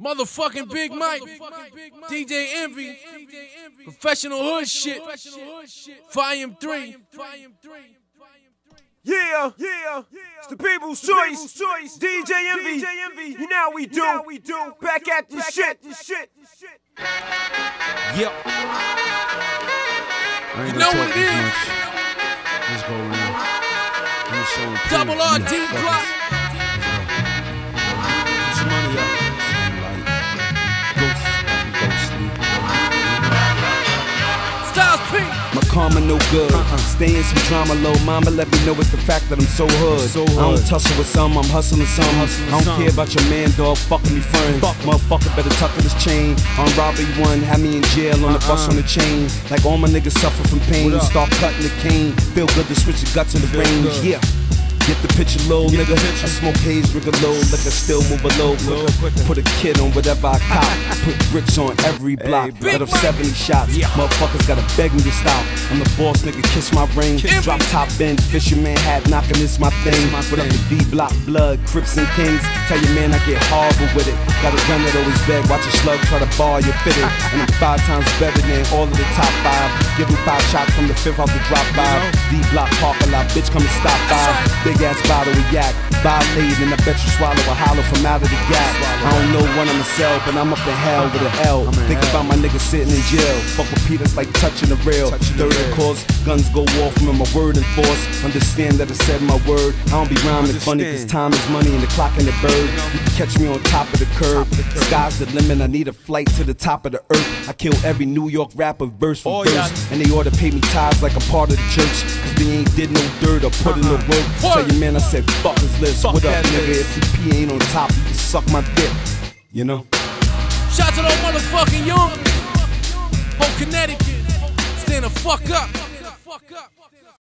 Motherfucking Big Mike, DJ Envy, Professional Hood Shit, Volume 3. Yeah, yeah, it's the people's choice. choice. DJ Envy, DJ Envy. You know we do. we do. Back at this shit. This shit. Yep. You know what it is? Let's go real. Let me show 'em Double proof. R Yeah, D fuck it. block. Karma no good. Uh-uh. Stay in some drama, low mama. Let me know it's the fact that I'm so hood. So I don't tussle with some, I'm hustling some. Hustling I don't some. care about your man, dog. Fucking me friends. Fuck. Motherfucker better tuck in his chain. On robbery one, had me in jail on the uh-uh. bus on the chain. Like all my niggas suffer from pain. Start cutting the cane. Feel good to switch the guts in the range. Yeah. Get the picture low, Get nigga. picture. I smoke haze, rig a low, like I still move a low. Low, quicker. quicker. Put a kid on whatever I cop. Put bricks on every block. Big Let up Mike. 70 shots. Yeah. Motherfuckers gotta beg me to stop. I'm the boss, nigga. Kiss my ring. Kiss Drop me. top end, fisherman hat knocking. This my thing. my What up the D block, blood, Crips and Kings. Tell your man I get horrible with it. Got a gun that always beg. Watch a slug try to bar you fitted. And I'm five times better than all of the top five. Give me five shots from the fifth off the drop by. D block parking lot, bitch, come and stop by. Big ass bottle of yak. Violate and I bet you swallow a hollow from out of the gap. I don't know when I'ma sell, but I'm up in hell with an L. Think about my niggas sitting in jail. Fuck with Peter's like touching the rail. Third of course, guns go off from my word and force. Understand that I said my word. I don't be rhyming funny cause time is money and the clock and the bird. You can catch me on top of the curb. Sky's the limit, I need a flight to the top of the earth. I kill every New York rapper verse for Oh, verse. And they ought to pay me tithes like a part of the church. Cause they ain't did no dirt or put in the uh-huh. work. Tell Word. your man I said fuck his list. Fuck what up, that nigga? list. If the P ain't on top, you can suck my dick. You know? Shout to those motherfucking young. Whole Connecticut. Stand the fuck up.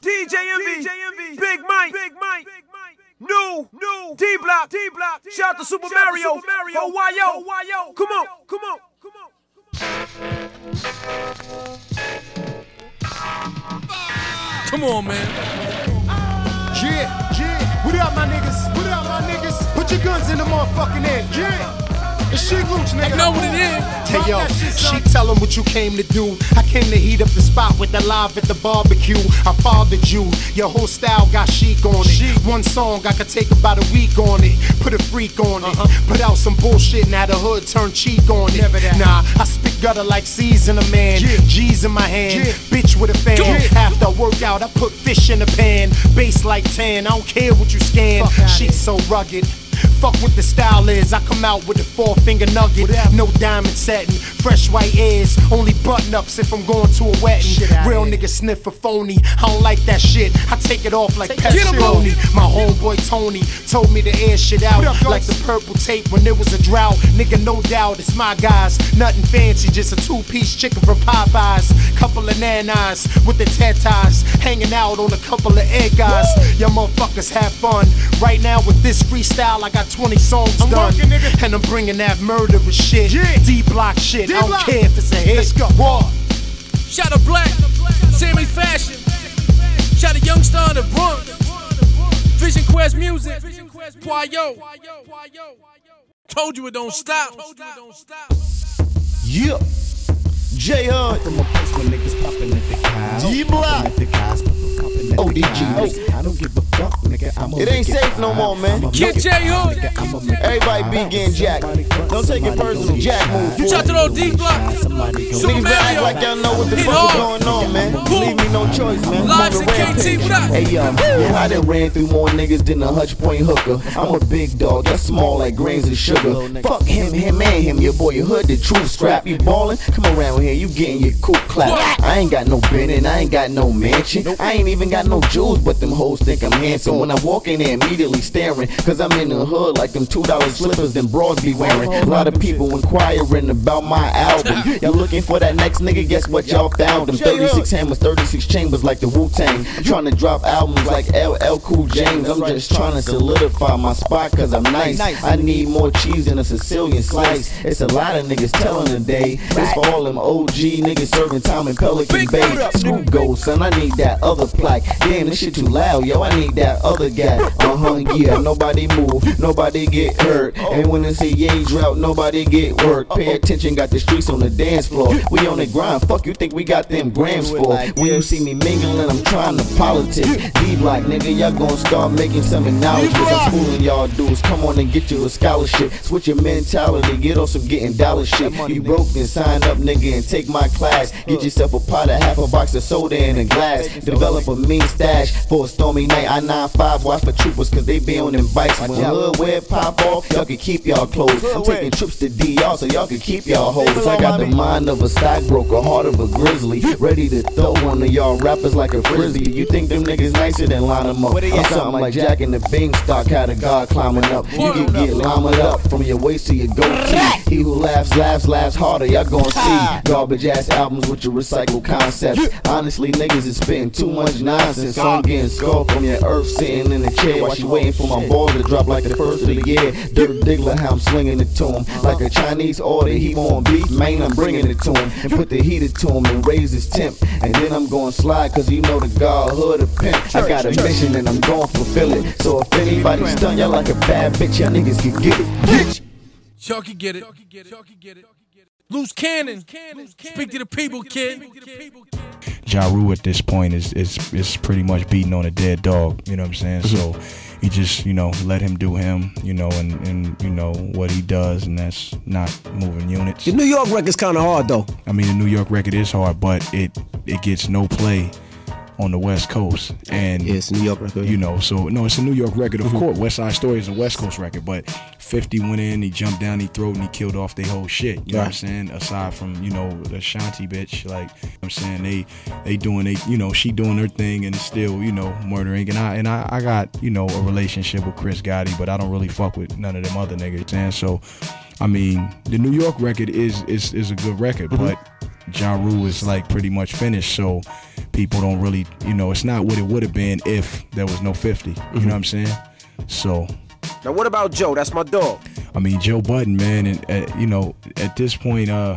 DJ Envy, Big Mike, Big Mike, New, New, D Block, D Block. Shout out to Super Mario, Hawaii, Come on, come on, come on. Come on, man. Ah. Yeah, yeah. What up, my niggas? What up, my niggas? Put your guns in the motherfucking air. Yeah. She Gooch, nigga. You know what it is. Hey yo, she tell him what you came to do. I came to heat up the spot with the live at the barbecue. I fathered you. Your whole style got chic on it. One song I could take about a week on it. Put a freak on it. Uh-huh. Put out some bullshit and had the hood turn cheek on it. Never that. Nah, I spit gutter like C's in a man. Yeah. G's in my hand. Yeah. Bitch with a fan. On. After I work out, I put fish in the pan. Bass like tan. I don't care what you scan. She's so rugged. Fuck what the style is. I come out with a four finger nugget. No diamond setting. Fresh white ears. Only button ups if I'm going to a wedding. Real nigga sniff for phony. I don't like that shit. I take it off like pepperoni. My homeboy Tony told me to air shit out up, like the purple tape when there was a drought. Nigga, no doubt it's my guys. Nothing fancy, just a two piece chicken from Popeyes. Couple of nanas with the tatas. Hanging out on a couple of egg guys. Y'all motherfuckers have fun. Right now with this freestyle, I got 20 songs I'm done. working, nigga. And I'm bringing that murderous shit. Yeah. D block shit. I don't care if it's a hit. Let's go. War. Shout to Black. Sammy Fashion. Shout to Youngstar in the Bronx. Vision Quest Music. Poyo. Told you it don't stop. Yeah. J Hud. From a place where niggas poppin' at the cows. G Block. ODG. cows. I don't give a fuck, nigga. I'm It ain't safe no more, man. Kid J Hood. Everybody be getting jacked. Don't take it personal. Jack move. You shout to those D Block. Niggas better act like y'all know what the fuck is hard. going on, man. Leave me no choice, man. Lives I'm in on a rampage. KT. What up? Hey yo, I done ran through more niggas than a Hunts Point hooker. I'm a big dog, that's small like grains of sugar. Fuck him, him, and him, your boy, your hood, the truth strap. You ballin'? Come around here, you getting your cool clap. I ain't got no Bentley, I ain't got no mansion. I ain't even got no jewels, but them hoes think I'm handsome. When I walk in, they immediately staring, cause I'm in the hood like them $2 slippers them bras be wearing. A lot of people inquiring about my album. Y'all looking for that next nigga, guess what y'all found him? 36 hammers, 36 chambers like the Wu Tang. Trying to drop albums like LL Cool James. I'm just trying to solidify my spot cause I'm nice. I need more cheese than a Sicilian slice. It's a lot of niggas telling today. It's for all them OG niggas serving time in Pelican Bay. up, gold, son, I need that other plaque. Damn, this shit too loud, yo. I need that other guy. Uh huh, yeah. Nobody move, nobody get hurt. And when it's a age route, nobody get work. Pay attention, got the streets on the dance floor. We on the grind, fuck you think we got them grams for? When you see me mingling, I'm trying to politic. D block, nigga, y'all gonna start making some acknowledgements. I'm fooling y'all dudes. Come on and get you a scholarship. Switch your mentality, get on some getting dollar shit. You broke, then sign up, nigga, and take my class. Get yourself a pot of half a box of soda and a glass. Develop a mean stash for a stormy night. I 9-5, watch for troopers, cause they be on them bikes. When hood web pop off, y'all can keep y'all clothes. I'm taking trips to DR so y'all can keep y'all hoes. I got the mind of a stockbroker, heart of a grizzly. Ready to throw one of y'all rappers like a frisbee. You think them niggas nicer than line them up? I'm something like Jack and the Beanstalk, had a god climbing up. You can get llamed up from your waist to your goatee. He who laughs, laughs, laughs harder. Y'all gon' see garbage ass albums with your recycled concepts. Honestly, niggas is spitting too much nonsense. So I'm getting skulled from your earth sitting in the chair while she waiting for my balls to drop like the first of the year. Dirk Diggler, how I'm swinging it to him. Like a Chinese order, he want beef, man, I'm bringing it to him. And put the heater to him and raise his temp. And then I'm going slide, cause you know the godhood of pimp. I got a mission and I'm going to fulfill it. So if anybody stun y'all like a bad bitch, y'all niggas can get it. Get it. Can get it. Loose cannon. Speak to the people, kid. Ja Rule at this point is, is is pretty much beating on a dead dog. You know what I'm saying? So mm-hmm. he just you know let him do him. You know, and and you know what he does, and that's not moving units. The New York record's kind of hard though. I mean, the New York record is hard, but it it gets no play on the West Coast, and Yeah, it's a New York record. you know, so no, it's a New York record, of mm-hmm. course. West Side Story is a West Coast record, but 50 went in, he jumped down, he throat, and he killed off their whole shit. You know what I'm saying? Aside from you know the Shanti bitch, like you know I'm saying they they doing they you know she doing her thing and it's still you know murdering. And I and I, I got you know a relationship with Chris Gotti, but I don't really fuck with none of them other niggas. And so, I mean, the New York record is is is a good record, mm-hmm. but. Ja Rule is like pretty much finished, so people don't really, you know, it's not what it would have been if there was no 50. You know what I'm saying? So, Now what about Joe? That's my dog. I mean, Joe Budden, man, and uh, you know, at this point, uh,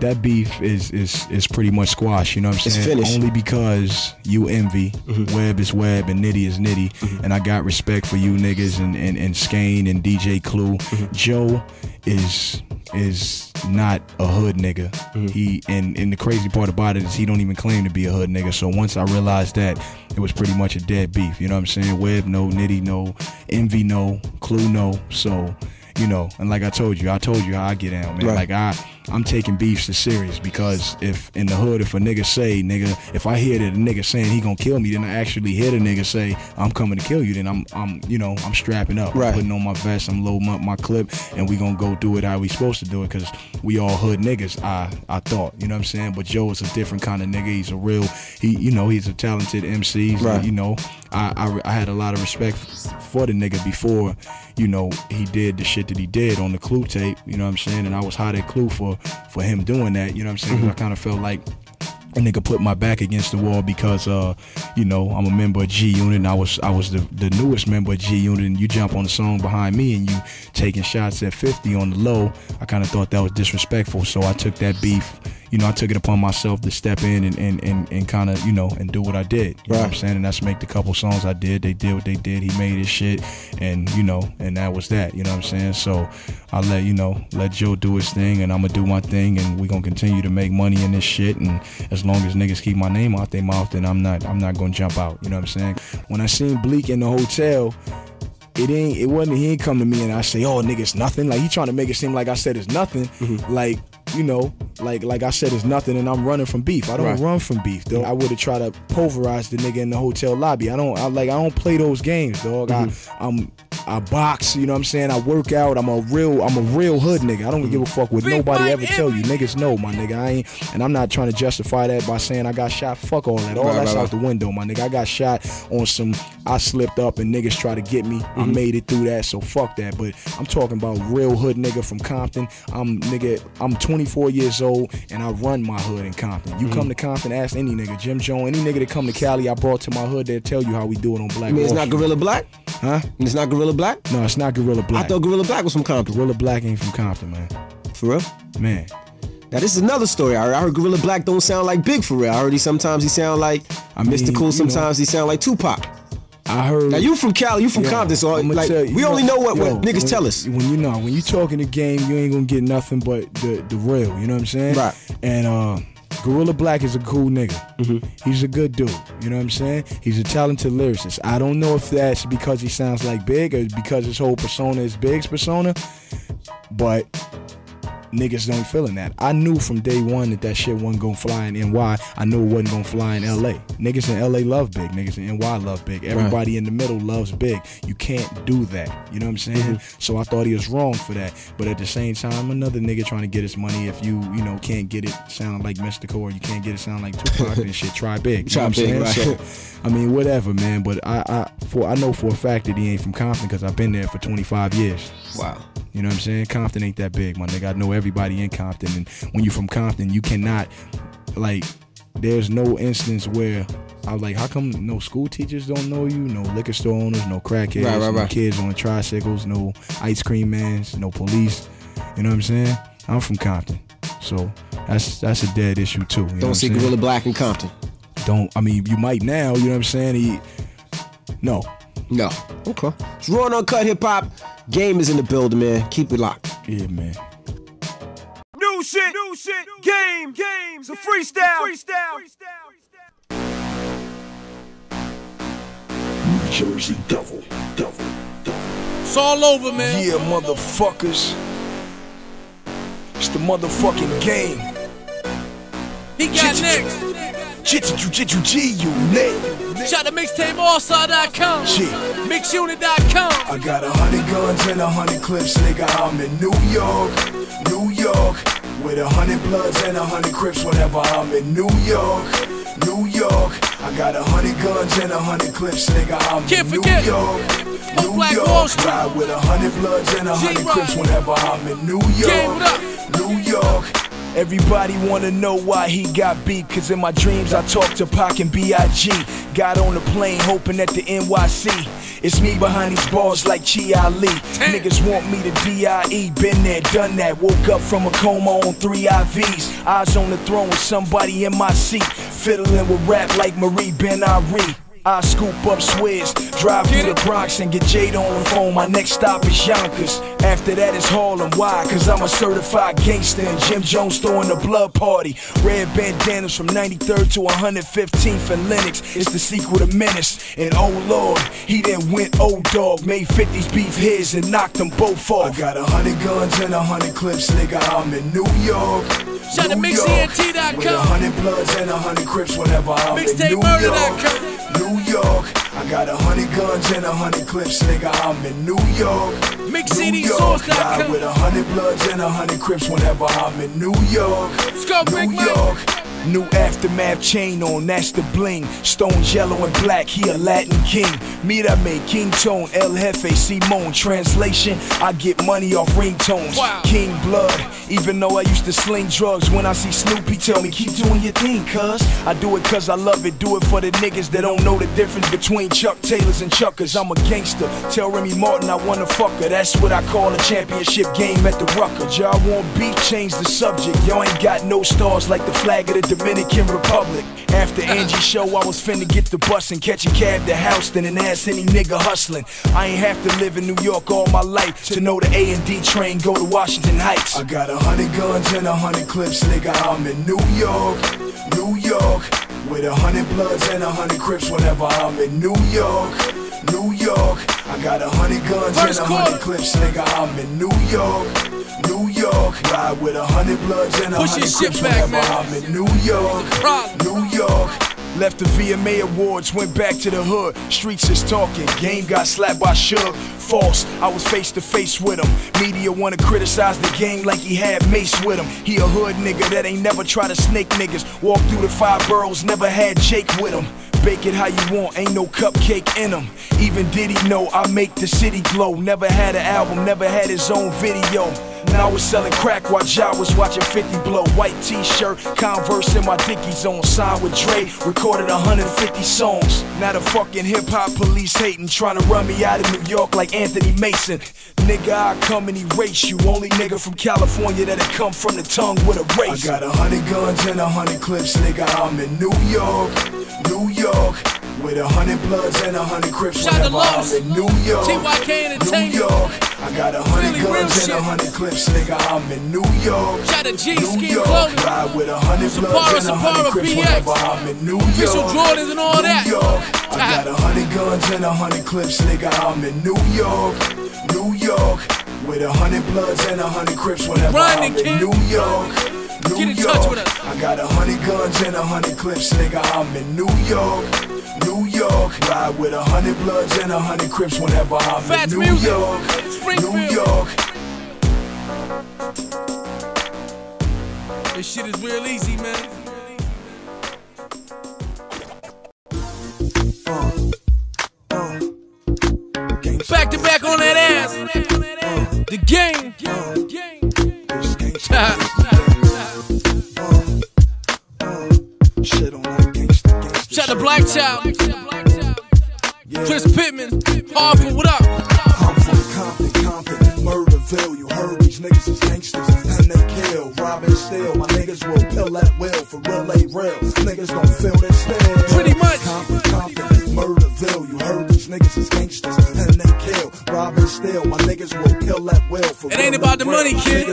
that beef is is is pretty much squash. You know what I'm It's saying? finished. Only because you envy, Web is Web, and Nitty is Nitty, and I got respect for you niggas and and, and Skane and DJ Clue. Joe is is not a hood nigga. Mm-hmm. He and and the crazy part about it is he don't even claim to be a hood nigga. So once I realized that, it was pretty much a dead beef. You know what I'm saying? Web no, Nitty no, Envy no, Clue no. So you know, and like I told you, I told you how I get down, man. Right. Like I, I'm taking beefs to serious because if in the hood, if a nigga say, nigga, if I hear that a nigga saying he gonna kill me, then I actually hear the nigga say I'm coming to kill you, then I'm, I'm, you know, I'm strapping up, Right. I'm putting on my vest, I'm loading up my clip, and we gonna go do it how we supposed to do it, cause we all hood niggas. I, I thought, you know what I'm saying? But Joe is a different kind of nigga. He's a real, he, you know, he's a talented MC. Right. You know, I, I, I had a lot of respect for the nigga before, you know, he did the shit that he did on the Clue tape. You know what I'm saying? And I was hot at Clue for for him doing that. You know what I'm saying? 'Cause I kind of felt like a nigga put my back against the wall because uh you know I'm a member of G Unit and I was I was the, the newest member of G Unit and you jump on the song behind me and you taking shots at 50 on the low I kind of thought that was disrespectful so I took that beef you know I took it upon myself to step in and and, and, and kind of you know and do what I did. You know what I'm saying? And that's make the couple songs I did. They did what they did. He made his shit. And you know and that was that. You know what I'm saying? So I let you know let Joe do his thing and I'm gonna do my thing and we gonna continue to make money in this shit. And as long as niggas keep my name out their mouth then I'm not I'm not gonna jump out. You know what I'm saying? When I seen Bleak in the hotel it ain't it wasn't he ain't come to me and I say oh nigga it's nothing. Like he trying to make it seem like I said it's nothing. Mm-hmm. Like you know like like I said it's nothing and I'm running from beef. I don't Right. run from beef though I would have tried to pulverize the nigga in the hotel lobby. I don't I like I don't play those games dog. I mm-hmm. I'm I box you know what I'm saying I work out I'm a real I'm a real hood nigga I don't give a fuck what Big nobody ever tell you niggas know my nigga I ain't and I'm not trying to justify that by saying I got shot fuck all that all Right, that's right, out the window, my nigga. I got shot on some. I slipped up and niggas try to get me. Mm-hmm. I made it through that, so fuck that. But I'm talking about real hood nigga from Compton. I'm nigga. I'm 24 years old and I run my hood in Compton. Mm-hmm. You come to Compton, ask any nigga, Jim Jones, any nigga that come to Cali, I brought to my hood. They'll tell you how we do it on Black. I mean, it's not Guerilla Black. Huh? It's not Guerilla Black. No, it's not Guerilla Black. I thought Guerilla Black was from Compton. Guerilla Black ain't from Compton, man. For real. Man. Now this is another story. I heard, Guerilla Black don't sound like Big for real. I heard he sometimes he sound like I mean. Cool you know, sometimes he sound like Tupac. I heard. Now you from Cali, you from Yo, Compton, so like you, we only know what, yo, what niggas when- tell us. When you know, when you talking the game, you ain't gonna get nothing but the the real. You know what I'm saying? Right. And uh, Guerilla Black is a cool nigga. Mm-hmm. He's a good dude. You know what I'm saying? He's a talented lyricist. I don't know if that's because he sounds like Big or because his whole persona is Big's persona, but niggas don't feeling that. I knew from day one that that shit wasn't gonna fly in NY. I knew it wasn't gonna fly in LA. Niggas in LA love big. Niggas in NY love big. Everybody in the middle loves big. You can't do that. You know what I'm saying? Mm-hmm. So I thought he was wrong for that. But at the same time, another nigga trying to get his money. If you you know can't get it sound like Mystikal or you can't get it sound like Tupac and shit, try big. You know what I'm big, saying? right. So I mean, whatever, man. But I I for I know for a fact that he ain't from Compton because I've been there for 25 years. Wow. You know what I'm saying? Compton ain't that big, my nigga. I know everybody in Compton, and when you're from Compton, you cannot like. There's no instance where I'm like, how come no school teachers don't know you? No liquor store owners, no crackheads, Right, right, no right. kids on tricycles, no ice cream mans, no police. You know what I'm saying? I'm from Compton, so that's that's a dead issue too. You Don't see? Guerilla Black in Compton. Don't. I mean, you might now. You know what I'm saying? He, no. No. Okay. It's raw and uncut hip hop. Game is in the building, man. Keep it locked. Yeah, man. New shit, new shit, game, game, it's a freestyle, freestyle. New Jersey Devil, Devil, Devil. It's all over, man. Yeah, motherfuckers. It's the motherfucking game. He got next. Jitsu Jitsu G unit. Shout to mixtapeallstar.com. Shit. Mixunit.com. I got a hundred guns and a hundred clips, nigga. I'm in New York, New York. With a hundred bloods and a hundred crips whenever I'm in New York, New York. I got a hundred guns and a hundred clips, nigga. I'm Can't in forget. New York, New Black York. Wall Street. Ride with a hundred bloods and a hundred crips whenever I'm in New York. New York. Everybody wanna know why he got beat, cause in my dreams I talked to Pac and B.I.G. Got on the plane hoping at the NYC. It's me behind these bars like Chi Ali. Niggas want me to D.I.E. Been there, done that. Woke up from a coma on three IVs. Eyes on the throne with somebody in my seat. Fiddling with rap like Marie Ben Ari. I scoop up Swizz, drive through the Bronx and get Jade on the phone. My next stop is Yonkers. After that is Harlem. Why? Cause I'm a certified gangster and Jim Jones throwing the blood party. Red bandanas from 93rd to 115th and Lenox. It's the sequel to Menace. And oh lord, he then went old dog. Made 50s beef his and knocked them both off. I got a hundred guns and a hundred clips, nigga. I'm in New York. Shout to New York. MixENT.com. With a hundred bloods and a hundred crips whenever I'm in New MixtapeMurder.com. York. New York. I got a hundred guns and a hundred clips, nigga. I'm in New York. New York. Ride with a hundred bloods and a hundred crips whenever I'm in New York. Let's go, New Mike. New aftermath chain on, that's the bling. Stones yellow and black, he a Latin king. Mírame, King Tone, El Jefe, Simone. Translation, I get money off ringtones. Wow. King blood, even though I used to sling drugs. When I see Snoopy, tell me, keep doing your thing, cuz. I do it cause I love it, do it for the niggas that don't know the difference between Chuck Taylors and Chuckers. I'm a gangster. Tell Remy Martin I wanna fuck her. That's what I call a championship game at the Rucker. Y'all want beef, change the subject. Y'all ain't got no stars like the flag of the Dominican Republic. After Angie show, I was finna get the bus and catch a cab to Houston and ask any nigga hustling. I ain't have to live in New York all my life to know the A and D train go to Washington Heights. I got a hundred guns and a hundred clips, nigga. I'm in New York, New York. With a hundred bloods and a hundred crips whenever I'm in New York, New York. I got a hundred guns First and a hundred clips, nigga. I'm in New York, New York. Ride with a hundred bloods and a Push your hundred shit crips back, whenever man. I'm in New York, New York. Left the VMA Awards, went back to the hood. Streets is talking. Game got slapped by Suge. False, I was face to face with him. Media wanna criticize the game like he had Mace with him. He a hood nigga that ain't never try to snake niggas. Walk through the five boroughs, never had Jake with him. Bake it how you want, ain't no cupcake in him. Even Diddy know I make the city glow. Never had an album, never had his own video. And I was selling crack while Ja was watching 50 blow. White t-shirt, Converse in my Dickies on. Signed with Dre, recorded 150 songs. Now the fucking hip hop police hating, trying to run me out of New York like Anthony Mason. Nigga, I come and erase you. Only nigga from California that'll come from the tongue with a race. I got a hundred guns and a hundred clips, nigga. I'm in New York, New York. With a hundred bloods and a hundred crips Shout to whenever I'm in New York. TYK New York. I got a hundred guns and a hundred clips, nigga. I'm in New York. Shout to G New Skin York. Clothing. Ride with a hundred bloods and a hundred crips whenever I'm in New York. Official Jordans and all New that. York. I got a hundred guns and a hundred clips, nigga. I'm in New York. New York. With a hundred bloods and a hundred crips whenever I'm in. New York. New Get in York. touch with us. I got a hundred guns and a hundred clips, nigga. I'm in New York. New York. Ride with a hundred bloods and a hundred crips whenever I'm Fats in New Music. York. New York. This shit is real easy, man. Back to back on that ass. The game. Shit on that gangsta, gangsta Shout to. Black Child. Chris Pittman. Harper, what up? Compton, Compton, Murderville. You heard these niggas is gangsters and they kill, rob and steal. My niggas will pill at will for real ain't real. Niggas don't feel this still. Pretty much. Compton, Compton, Murderville. You heard these niggas is gangsters and they kill, rob and steal. My niggas will kill at will for It real ain't about the money, kid.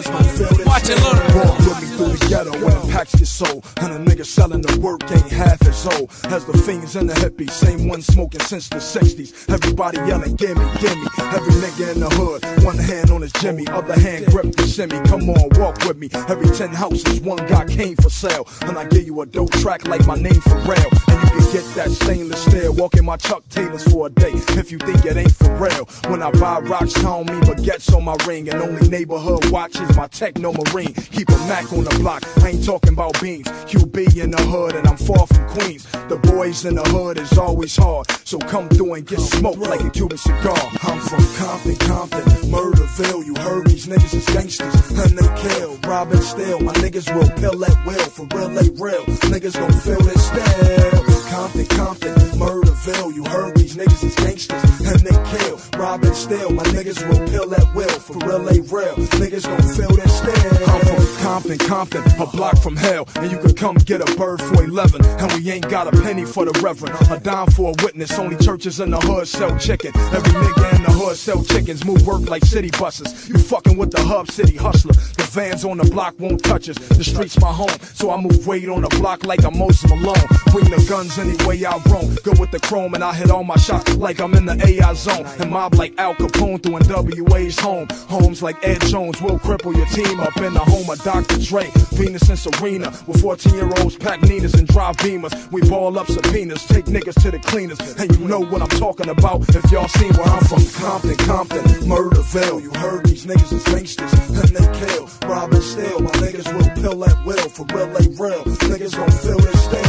Watch and learn. Walk with me through the ghetto the packs get sold. And a nigga selling the work ain't half as old as the fiends and the hippies. Same one smoking since the 60s. Everybody yelling, gimme, gimme. Every nigga in the hood, one hand on his Jimmy, other hand grip the shimmy. Come on, walk with me. Every 10 houses, one guy came for sale. And I give you a dope track like my name for real. And you can get that stainless steel. Walking my Chuck Taylors for a day. If you think it ain't for real. When I buy rocks, don't mean baguettes on my ring. And only neighborhood watches my TechnoMarine. Keep a Mac on the block. I ain't talking about beans. QB in the hood, and I'm far from Queens. The boys in the hood is always hard. So come through and get smoked like a Cuban cigar. I'm from Compton, Compton, Murderville. You heard these niggas is gangsters, and they kill, rob and steal. My niggas will pill at will. For real, they real. Niggas gon' feel this still. Compton, Compton, Murderville. You heard these niggas is gangsters, and they kill, rob and steal. My niggas will pill at will. For real, they real. Niggas gon' feel that still. I'm from Compton, Compton, a block from hell, and you could come get a bird for 11. And we ain't got a penny for the reverend, a dime for a witness. Only churches in the hood sell chicken. Every nigga in the hood sell chickens, move work like city buses. You fucking with the hub city hustler. The vans on the block won't touch us. The streets my home, so I move weight on the block like I'm Moses Malone. Bring the guns anyway I roam. Good with the chrome, and I hit all my shots like I'm in the AI zone. And mob like Al Capone through NWA's home. Homes like Ed Jones will cripple your team up in the home of Dr. Dre. Venus and Serena with 14 year olds pack Ninas and drive beamers. We ball up subpoenas, take niggas to the cleaners. And you know what I'm talking about if y'all seen where I'm from. Compton, Compton, Murderville. You heard these niggas is gangsters and they kill, rob and steal. My niggas will pill at will. For real, they real. Niggas gon' feel this still.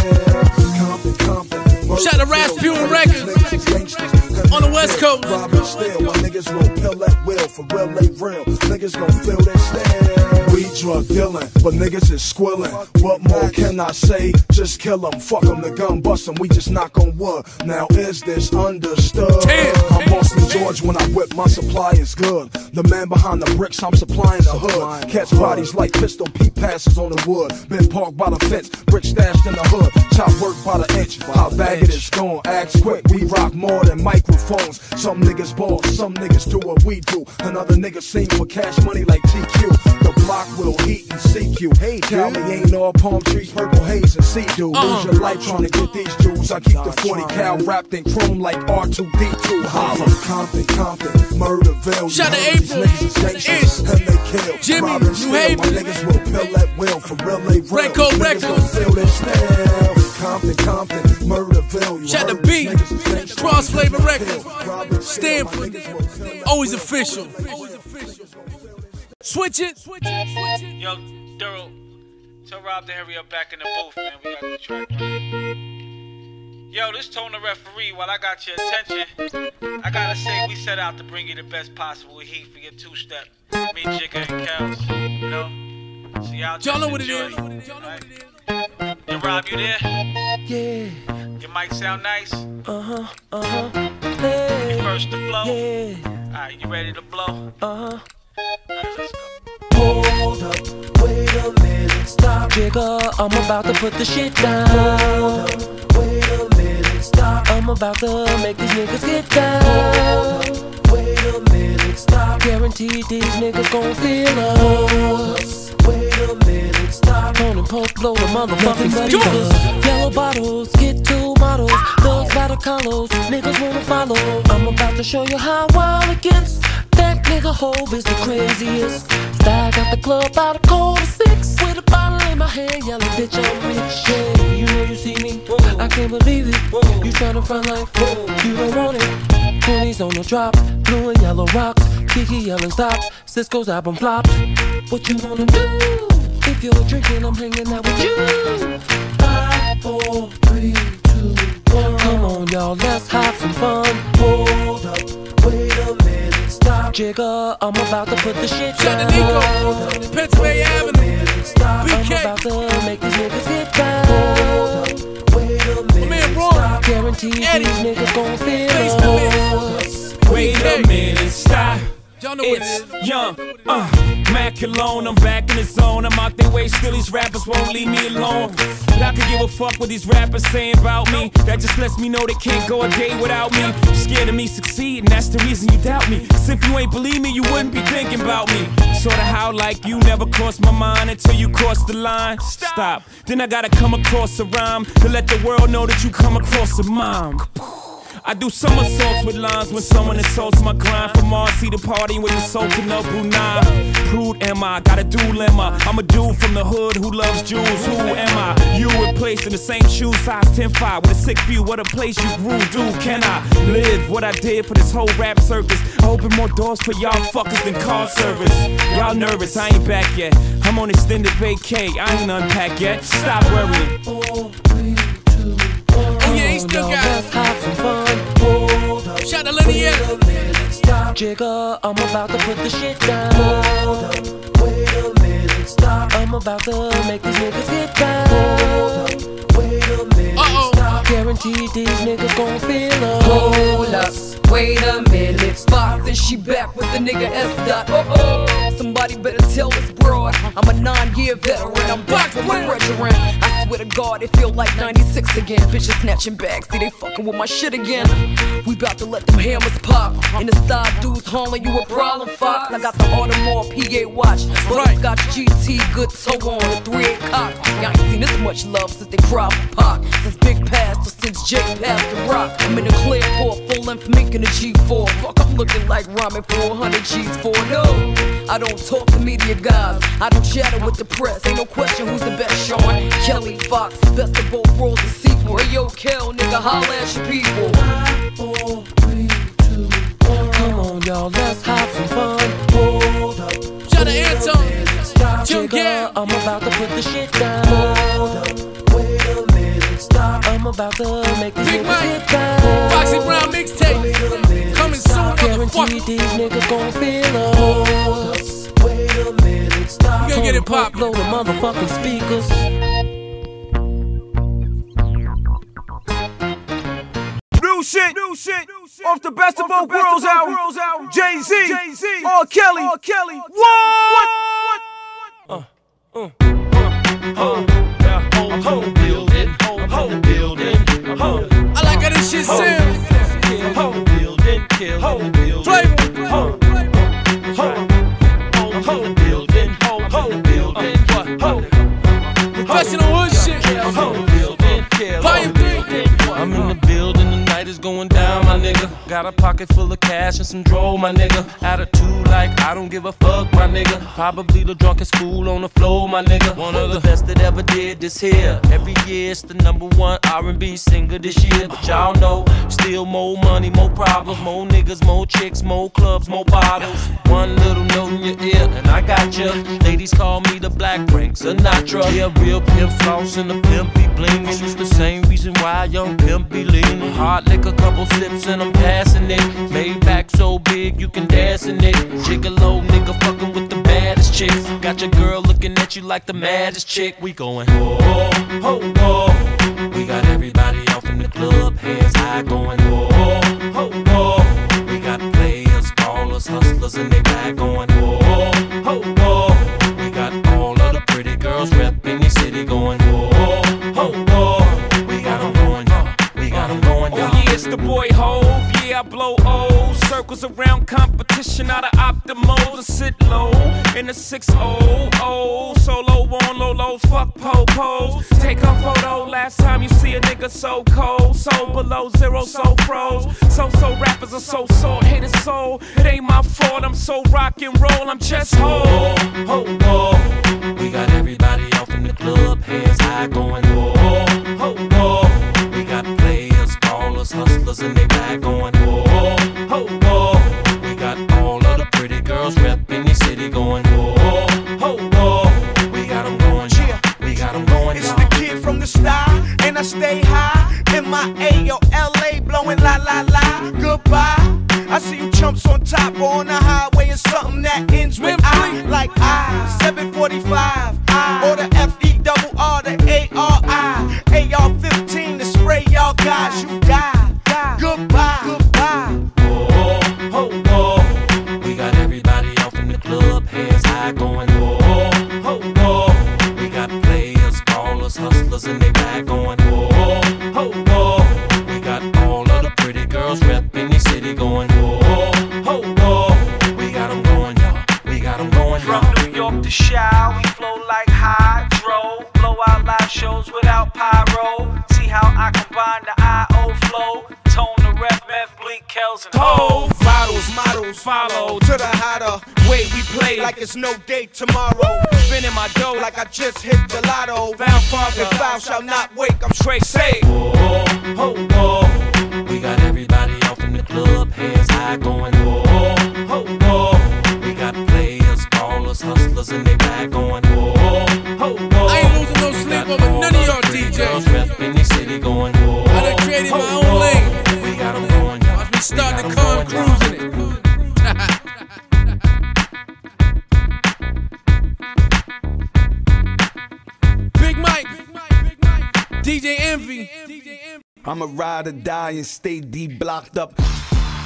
Compton, Shout to Rasputin Records. On the West Coast. Rob and steal. My niggas will pill at will. For real, they real. Niggas gon' feel this still. We drug dealing, but niggas is squilling. What more can I say? Just kill them, fuck them, the gun bust 'em, we just knock on wood. Now is this understood? I'm Boston George when I whip, my supply is good. The man behind the bricks, I'm supplying the hood. Catch bodies like Pistol Pete passes on the wood. Been parked by the fence, brick stashed in the hood. Chop work by the inch, how bag it is gone. Act quick, we rock more than microphones. Some niggas ball, some niggas do what we do. Another nigga sing for cash money like TQ. The block will heat and seek you. Hey, Cali ain't all palm trees, purple haze and see do. Uh-huh. Lose your life trying to get these jewels. I keep the 40 cal wrapped in chrome like R2D2. Holla, Compton, Compton, Murderville. Shout to You heard these April, niggas is gangsters, Ish, and they kill. Jimmy, Rob and New steal. Haven. My niggas will pill at will. For real, they real. Red Coat Niggas Records. gon' feel this still. Compton, Compton, Murderville. You Shout to heard B, these niggas is gangsters, Cross Flavor and they Records, kill. Rob and steal. My Stanford, niggas will pill at always will. official. Switch it. Yo, Duro, tell Rob to hurry up back in the booth, man. We got the track. running. Yo, this Tone the referee. While I got your attention, I gotta say we set out to bring you the best possible heat for your two-step. Me, Jigga, and Kels. You know. So y'all just Y'all know what it enjoy. is. Y'all know what it is. Yo, Rob, you there? Yeah, Your mic sound nice. uh huh, uh huh. Hey, First to flow. yeah, Alright, you ready to blow? uh up, wait a minute, stop. Jigga, I'm about to put the shit down. Wait a minute, stop. I'm about to make these niggas get down. Wait a minute, stop. Guaranteed these niggas gon' feel us. Wait a minute, stop. Tone and poke, blow the motherfucking speakers. Yellow bottles, get two models. Thugs by the colors, niggas wanna follow. I'm about to show you how wild it gets. Nigga Hove is the craziest. Style got the club out of quarter six. With a bottle in my hand, yellow bitch, I'm rich. Yeah, you know you see me. I can't believe it. You tryna front like, you don't want it. 20s on the drop, blue and yellow rocks. Kiki yelling stop, Sisqo's album flopped. What you wanna do? If you're drinking, I'm hanging out with you. Five, four, three, two, one. Come on, y'all, let's have some fun. Hold up, wait a minute, stop. Jigga, I'm about to put the shit down. to Nico, Pennsylvania Avenue. Stop. I'm about to make these niggas get down. Wait a minute, man, Ron. Guaranteed Eddie. these niggas gon' feel us. Wait a minute, stop. It's young, uh, Mac alone. I'm back in the zone. I'm out their way, still these rappers won't leave me alone. But I could give a fuck what these rappers saying about me. That just lets me know they can't go a day without me. You're scared of me succeeding, that's the reason you doubt me. Cause if you ain't believe me, you wouldn't be thinking about me. Sorta how like you never crossed my mind until you crossed the line. Stop. Then I gotta come across a rhyme to let the world know that you come across a mom. I do somersaults with lines when someone insults my grind. From Marcy to party with the Sultan of Brunei. Prude am I? Got a dilemma. I'm a dude from the hood who loves Jews. Who am I? You were placed in the same shoes, size 10-5. With a sick view, what a place you grew. Dude, can I live what I did for this whole rap circus? I open more doors for y'all fuckers than car service. Y'all nervous, I ain't back yet. I'm on extended vacay, I ain't unpacked yet. Stop worrying. Hold up. Shout to Lenny Wait F. a minute, stop. Jigga, I'm about to put the shit down. Hold up. Wait a minute, stop. I'm about to make these niggas get down. Hold up. Wait a minute, Uh-oh. stop. Guaranteed these niggas gon' feel us. Hold up, wait a minute. Spots and she back with the nigga S dot. Oh oh, somebody better tell this broad. I'm a nine-year veteran. I'm back with my brethren. I swear to God, it feel like 96 again. Bitches snatching bags, see they fucking with my shit again. We bout to let them hammers pop. In the style dudes hauling you a problem, Fox. I got the Audemars PA watch, but right. got GT, good toe on the 3 cock. Y'all ain't seen this much love since they cried for. Big Pass or since Jake passed the rock. I'm in a clear for a full length mink in a G4. Fuck, I'm looking like rhyming 400 G's for no. I don't talk to media guys. I don't chatter with the press. Ain't no question who's the best. Sean Kelly Fox, best of both worlds. The sequel. Hey yo, Kel, nigga, holla at your people. Four, three, two, one. Come on, y'all, let's have some fun. Hold up. Shout to Anton. Jim. I'm about to put the shit down. Hold up. Wait a minute, stop. I'm about to make these Big niggas Mike. get. Foxy Brown mixtape. Coming soon, Guaranteed motherfucker. these niggas gon' feel us. Wait a minute, stop. We gonna get it Pump, poppin'. Blow the motherfucking speakers. New shit, new shit, off the best of both worlds album. Jay Z, Jay Z, R. Kelly, R. Kelly. What? I like how this shit sound. Flavor. Professional hood shit. Volume three. I'm in the building, the night is going down, my nigga. Got a pocket full of cash and some draw, my nigga. Attitude like I don't give a fuck, my nigga. Probably the drunkest fool on the floor, my nigga. One of the best that ever did this here. Every year it's the number one R&B singer this year. But y'all know, still more money, more problems, more niggas, more chicks, more clubs, more bottles. One little note in your ear, and I got ya. Ladies call me the Black Frank Sinatra. Yeah, real pimp floss and the pimp be blingin'. It's the same reason why young pimp be leanin'. Hard lick a couple sips and I'm passing it. Made back so big you can dance in it. Gigolo nigga fucking with the baddest chicks. Got your girl looking at you like the maddest chick. We going whoa, whoa, whoa. We got everybody off in the club, hands high going whoa, whoa, whoa. We got players, ballers, hustlers, and they ride going whoa, whoa. Circles around competition out of optimals and sit low in the 600. Solo on low lows, fuck po-pos. Take a photo last time you see a nigga so cold. So below zero, so froze. So so rappers are so salt, hate his soul. It ain't my fault, I'm so rock and roll, I'm just whole. Ho, ho. We got everybody off in the club, hands high going whoa, ho, ho. We got players, ballers, hustlers, and they ride going on top or on the highway or something that ends with I. like it's no day tomorrow. Spinning my dough like I just hit the lotto. Vow father, if thou shalt not wake, I'm straight safe. Whoa, ho, ho. Ride or die and stay D blocked up.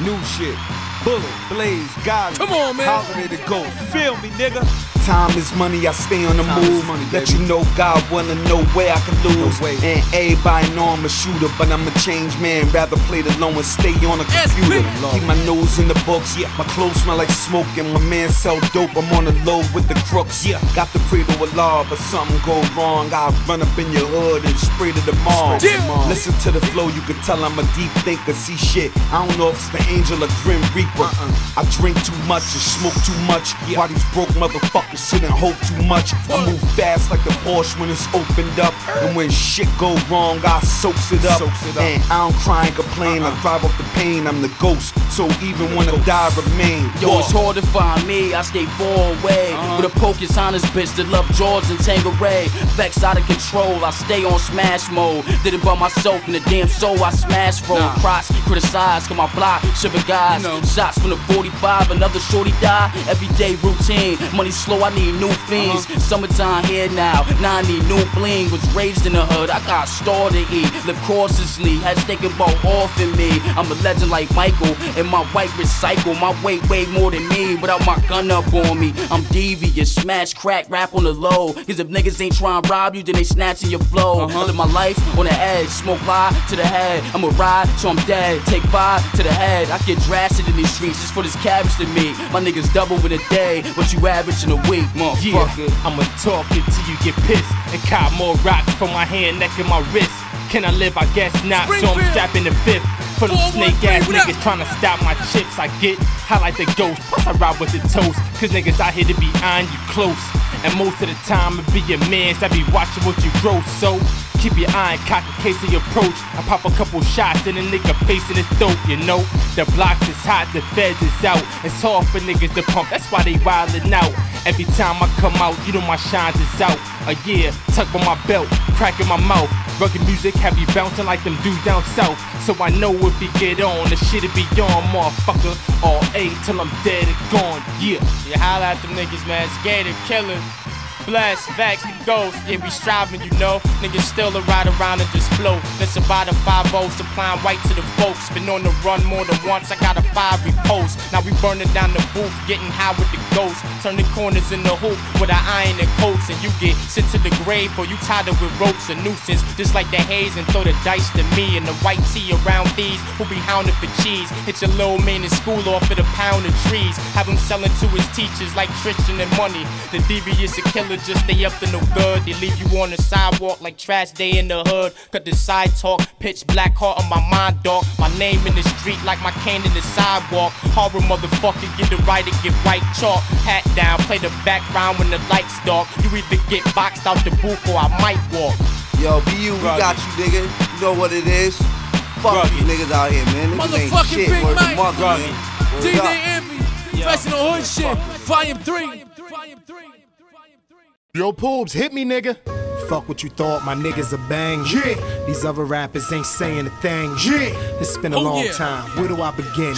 New shit. Bullet, Blaze, God. Come on, man. How ready to go? Feel me, nigga. Time is money, I stay on the move. Money, Let you know God wanna know where I can lose. and everybody know I'm a shooter, but I'm a change man. Rather play the low and stay on a computer. Keep my nose in the books. Yeah, my clothes smell like smoke, and my man sell dope. I'm on the low with the crooks. Yeah, got the pray to law, but something go wrong. I run up in your hood and spray to the mall. Spray to the mall. Listen to the flow, you can tell I'm a deep thinker. See shit, I don't know if it's the angel or Grim Reaper. Uh-uh. I drink too much and smoke too much. Why these broke motherfuckers and hope too much? I move fast like the Porsche when it's opened up. And when shit go wrong, I soaks it up. And I don't cry and complain. I uh-uh. drive off the pain. I'm the ghost. So even when I die, remain. Yo, it's hard to find me, I stay far away. Uh-huh. With a Pocahontas bitch that love George and Tanqueray. Vex out of control, I stay on smash mode. Did it by myself in the damn soul, I smash roll. Cross, criticize, come my block, shiver guys. Shots from the 45, another shorty die. Everyday routine, money slow, I need new fiends. Uh-huh. Summertime here now, now I need new bling. Was raised in the hood, I got star to eat. Live cautiously, had thinking about off in me. I'm a legend like Michael, and my white recycle. My weight way more than me, without my gun up on me. I'm devious, smash, crack, rap on the low. Cause if niggas ain't trying to rob you, then they snatching your flow. Uh-huh. I live my life on the edge, smoke lie to the head. I'ma ride till I'm dead, take five to the head. I get drastic in these streets just for this cabbage to me. My niggas double in a day, what you average in a week, motherfucker. Yeah, I'ma talk it till you get pissed and cop more rocks from my hand, neck, and my wrist. Can I live? I guess not. So I'm strapping the fifth. For them snake ass niggas trying to stop my chips, I get high like the ghost. Plus I ride with the toast, cause niggas out here to be eyeing you close. And most of the time it be your mans that be watching what you grow. So keep your eye and cock in case they approach. I pop a couple shots in a nigga face his throat, you know. The blocks is hot, the feds is out. It's hard for niggas to pump, that's why they wildin' out. Every time I come out, you know my shines is out. A year, tuck on my belt, crack in my mouth. Rugged music have you bouncing like them dudes down south. So I know if you get on, the shit'll be on, motherfucker. All A till I'm dead and gone, yeah. You holla at them niggas, man. Skater, killer. Bless, vex, the ghost. Yeah, we striving, you know. Niggas still a ride around and just float. Listen by the 5 supplying white to the folks. Been on the run more than once. I got a five repost. Now we burning down the booth, getting high with the ghosts. Turning corners in the hoop with an iron and coats. And you get sent to the grave for you tied up with ropes and nuisance. Just like the haze and throw the dice to me. And the white tee around these who be hounding for cheese. Hit your little man in school off at a pound of trees. Have him selling to his teachers like Tristan and money. The devious a killer just stay up to no good. They leave you on the sidewalk like trash day in the hood. Cut the side talk, pitch black heart on my mind, dog. My name in the street like my cane in the sidewalk. Horror motherfucker, get the right to get white chalk. Hat down, play the background when the lights dark. You either get boxed out the booth or I might walk. Yo, BU, we got you, nigga. You know what it is. Fuck these niggas out here, man. Niggas ain't Motherfucking shit Big worth a Mike. man. Word DJ. Envy, Professional Hood Shit, Volume 3. Yo, Poobs, hit me, nigga. Fuck what you thought, my niggas a bang. Yeah. These other rappers ain't saying a thing. Yeah. It's been a Oh, long yeah. time. Where do I begin?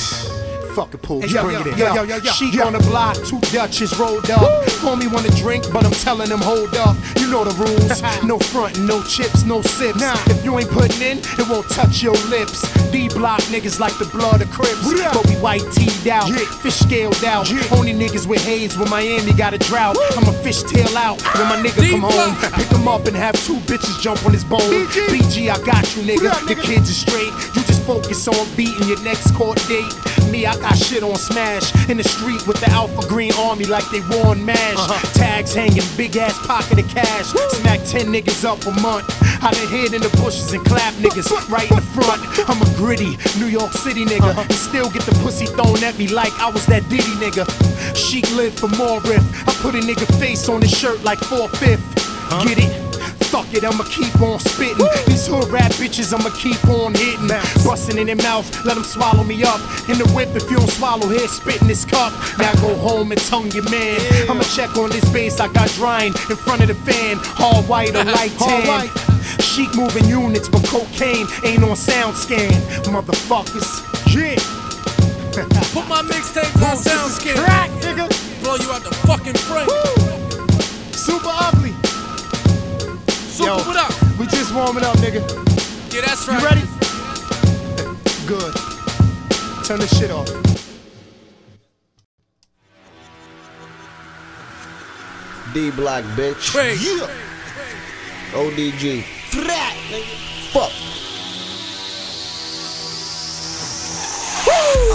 Fuck it, Poobs, Hey, yo, bring yo, it in. yo, yo, yo, yo, She yo. on the block, two Dutches rolled up. Homie wanna drink, but I'm telling him hold up. You know the rules. no front, no chips, no sips. If you ain't putting in, it won't touch your lips. D block niggas like the blood of Crips. But we white teed out, fish scaled out. Only niggas with haze when Miami got a drought. I'm a fish tail out when my nigga come home. Pick him up and have two bitches jump on his bone. BG, I got you, nigga. The kids are straight. You just focus on beating your next court date. Me, I got shit on smash in the street with the Alpha Green Army like they worn mash. Uh-huh. Tags hanging, big ass pocket of cash. Smack 10 niggas up a month. I done hid in the bushes and clap niggas right in the front. I'm a gritty New York City nigga. Uh-huh. And still get the pussy thrown at me like I was that Diddy nigga. Sheek live for more riff. I put a nigga face on his shirt like 4 5th. Get it? Fuck it, I'ma keep on spitting. These hood rap bitches, I'ma keep on hitting. Busting in their mouth, let them swallow me up. In the whip, if you don't swallow here, spit in this cup. Now go home and tongue your man. I'ma check on this bass I got drying in front of the fan. All white or light tan. white. Sheek moving units, but cocaine ain't on SoundScan. Motherfuckers. Yeah. Put my mixtape on SoundScan. Crack, nigga. Blow you out the fucking frame. Super ugly. Super, Yo, what up? We just warming up, nigga. Yeah, that's right. You ready? Good. Turn this shit off. D Block, bitch. Yeah. ODG. Fuck.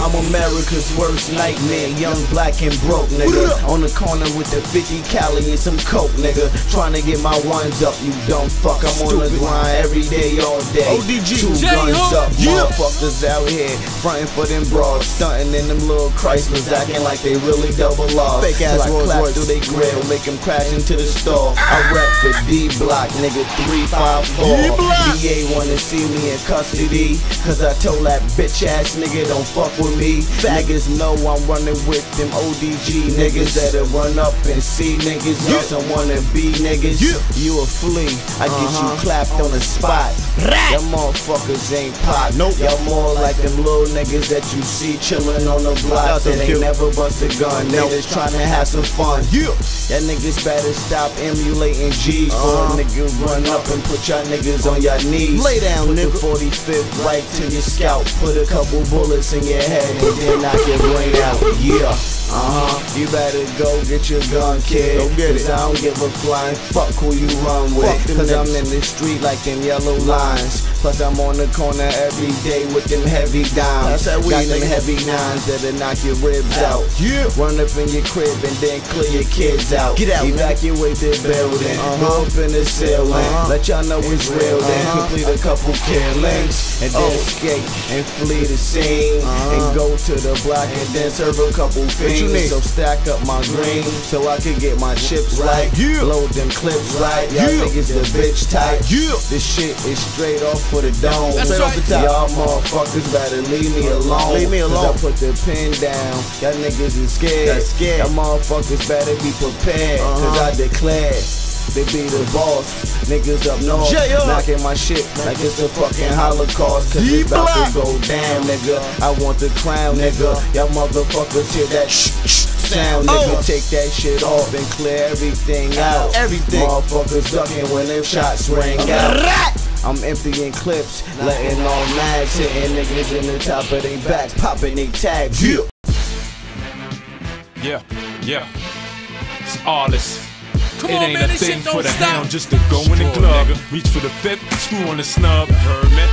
I'm America's worst nightmare, young, black, and broke, nigga. On the corner with the 50 cali and some coke, nigga. Trying to get my ones up, you dumb fuck. I'm on the grind every day, all day. ODG. Two guns up, Yeah. motherfuckers out here. Frontin' for them broads, stunting in them little Chryslers, acting like they really double off. Fake ass Till I Rolls clap Royce. through they grill, make them crash into the store. I rep for D Block, nigga, 354. D-Block. DA wanna see me in custody, cause I told that bitch ass nigga don't fuck with me. Faggots know I'm running with them ODG niggas that'll run up and see niggas else and wanna be niggas. You a flea, I get you uh-huh. clapped on the spot. Y'all motherfuckers ain't pop. Nope. Y'all more like them little niggas that you see chillin' on the block that ain't never bust a gun. They Nope. just tryna have some fun. Yeah. Y'all niggas better stop emulating G's a Uh-huh. nigga run up and put y'all niggas on your knees. Lay down, Put nigga. the 45th right to your scalp. Put a couple bullets in your head and then knock your brain out. Yeah. Uh-huh. You better go get your gun, kid. Go get Cause it. I don't give a flying fuck who you run with. Cause I'm in the street like them yellow lines. Plus I'm on the corner every day with them heavy dimes. That's that weed, Got them heavy nines that'll knock your ribs out. Yeah. Run up in your crib and then clear your kids out. Get out, Evacuate the building. Uh-huh. Go up in the ceiling. Uh-huh. Let y'all know it's real. Then Uh-huh. complete a couple killings. And then Oh. escape and flee the scene. Uh-huh. And go to the block and then serve a couple you fiends. need? So stack up my green so I can get my chips right. Yeah. Load them clips right. Y'all Yeah. niggas the bitch type. Yeah. This shit is straight off for the dome. That's Straight off the top. Y'all motherfuckers better leave me alone. Leave me alone. I put the pen down. Y'all niggas is scared. That's scared. Y'all motherfuckers better be prepared. Cause Uh-huh. I declare. They be the boss, niggas up north, knocking my shit like it's a fucking holocaust. Cause it's about to go down, nigga. I want the crown, nigga. Y'all motherfuckers hear that shh, shh sound, nigga. Oh. Take that shit off and clear everything out. Everything. Motherfuckers ducking when them shots ring out. I'm emptying clips, letting all mags hitting niggas in the top of their backs, popping they tags. Yeah. Yeah, yeah. It's all this. Come it on, ain't man, a this thing for don't the stop. hound just to go in the club. Reach for the fifth, screw on the snub.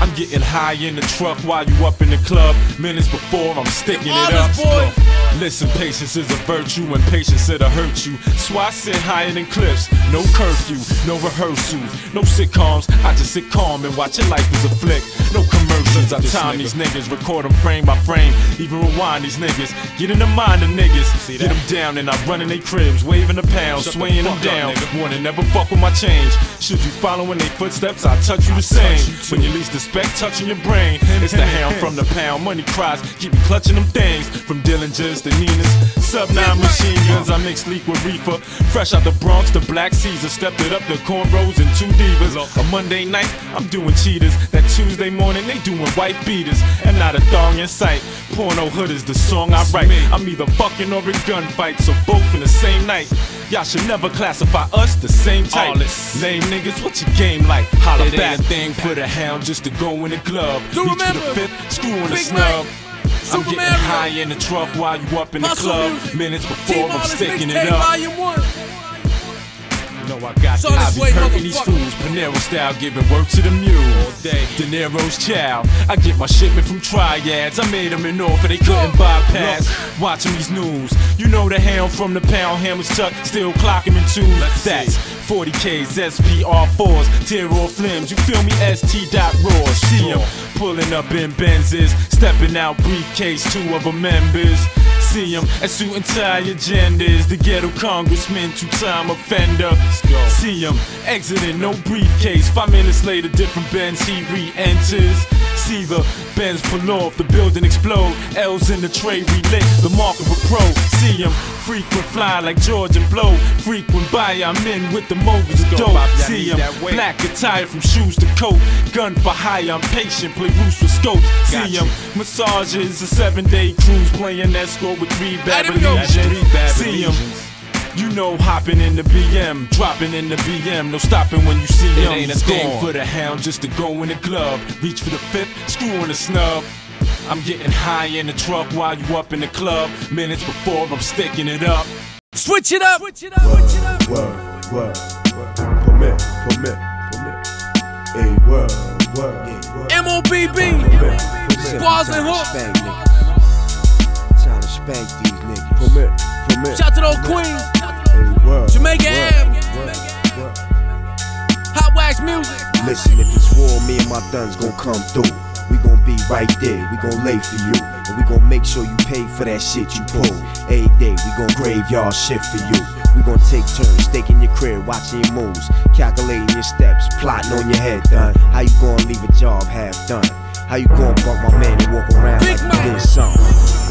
I'm getting high in the truck while you up in the club. Minutes before I'm sticking it up. Boy. Listen, patience is a virtue and patience it'll hurt you. So I sit higher than cliffs. No curfew, no rehearsals, no sitcoms. I just sit calm and watch your life as a flick. No commercials. I time these niggas, record them frame by frame. Even rewind these niggas. Get in the mind of niggas. Get them down and I run in they cribs, waving the pound, swaying them down. Wanna never fuck with my change. Should you following their footsteps, I touch you the same. When you least expect, touching your brain. It's the hound from the pound. Money cries, keep me clutching them things. From Dillingers to Ninas. Sub 9 machine guns, I mix leak with reefer. Fresh out the Bronx, the Black Caesar. Stepped it up, the cornrows and two divas. A Monday night, I'm doing cheaters. That Tuesday morning, they doing white beaters. And not a thong in sight. Porno Hood is the song I write. I'm either fucking or in gunfight, so both in the same night. Y'all should never classify us the same type. Lame niggas, what your game like? Holla It back. a thing for the hound just to go in the club. Do Reach remember, for the fifth, screw on the snub. Mike, I'm Super getting high in the truck while you up in the club. music. Minutes before I'm sticking it up. I got So this. I be way, hurting these fools, Panero style, giving work to the mule. All day. De Niro's child. I get my shipment from triads. I made them in Norfolk, they couldn't bypass. Watching these news. You know the hound from the pound, hammers tuck, still clocking in two. That's 40Ks, SPR4s, tear off limbs. You feel me? ST dot raw. See 'em pulling up in Benzes, stepping out briefcase, two of of 'em members. See 'em at suit and tie agendas. The ghetto congressman, two time offender. See 'em exiting, no briefcase. Five minutes later, different Benz, he re enters. See the Benz pull off, the building explode. L's in the tray we relit, the mark of a pro. See 'em frequent fly like George Jung Blow. Frequent buy, I'm in with the of dope. See need 'em that weight. black attire from shoes to coat. Gun for hire, I'm patient, play roost with scopes. See. 'em massages, a seven day cruise, playing escort with three bad there we religions. Three bad See 'em. Religions. You know, hopping in the BM, dropping in the BM, no stopping when you see It him. ain't a He's thing for the hound just to go in the club. Reach for the fifth, screw on the snub. I'm getting high in the truck while you up in the club. Minutes before I'm sticking it up. Switch it up. Switch it up. Word, word, word. Permit, permit, permit. Hey, word, word, word. MOBB. Bars and hooks. Spank. Trying to spank these niggas. Permit, permit. Shout to those queens. Word. Jamaica Ave. Hot wax music. Listen, if it's war, me and my thuns gon' come through. We gon' be right there, we gon' lay for you. And we gon' make sure you pay for that shit you pull. Every day, we gon' graveyard shit for you. We gon' take turns, staking your crib, watching your moves, calculating your steps, plotting on your head done. How you gon' leave a job half done? How you gon' bump my man and walk around like you did something?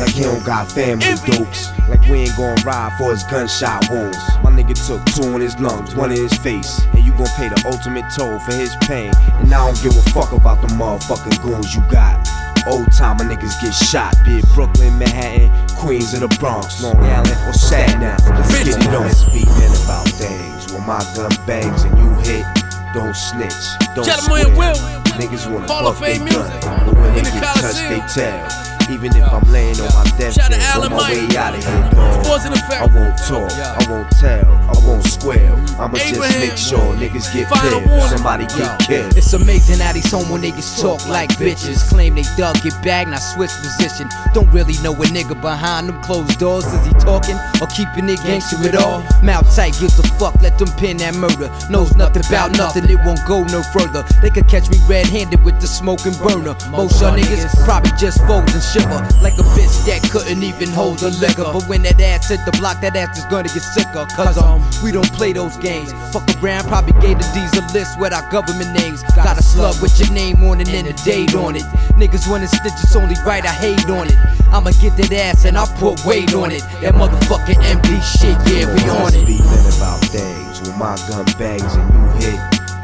Like he don't got family, dukes. Like we ain't gon' ride for his gunshot wounds. My nigga took two in his lungs, one in his face. And you gon' pay the ultimate toll for his pain. And I don't give a fuck about the motherfucking goons you got. Old timer niggas get shot, be it Brooklyn, Manhattan, Queens, or the Bronx, Long Island, or Staten Island. Let's get it on. Speaking about things, when my gun bangs and you hit, don't snitch, don't Shout out to my swear. Will. Niggas wanna Hall of they Fame music. but when they the get touched, they tell. Even if I'm laying on my Shout deathbed, to on Alan my way out of here, dog. Pause in effect. I won't talk, I won't tell, I won't squeal. I'ma just make sure niggas get Final killed, somebody get killed. It's amazing how these homo niggas talk like bitches. Claim they dug, get bagged, now switch position. Don't really know a nigga behind them closed doors. Is he talking or keeping it gangster at all? Mouth tight, gives a fuck, let them pin that murder. Knows nothing about nothing, it won't go no further. They could catch me red handed with the smoking burner. Most y'all niggas probably just fold and shiver. Like a bitch that couldn't even hold the liquor. But when that ass hit the block, that ass is gonna get sicker. Cause um, we don't play those games. Fuck around, probably gave the D's a list with our government names. Got a slug with your name on it and a date on it. Niggas wanna stitch, it's only right, I hate on it. I'ma get that ass and I put weight on it. That motherfucking MD shit, yeah, we on it. Beefing about things when my gun bangs and you hit,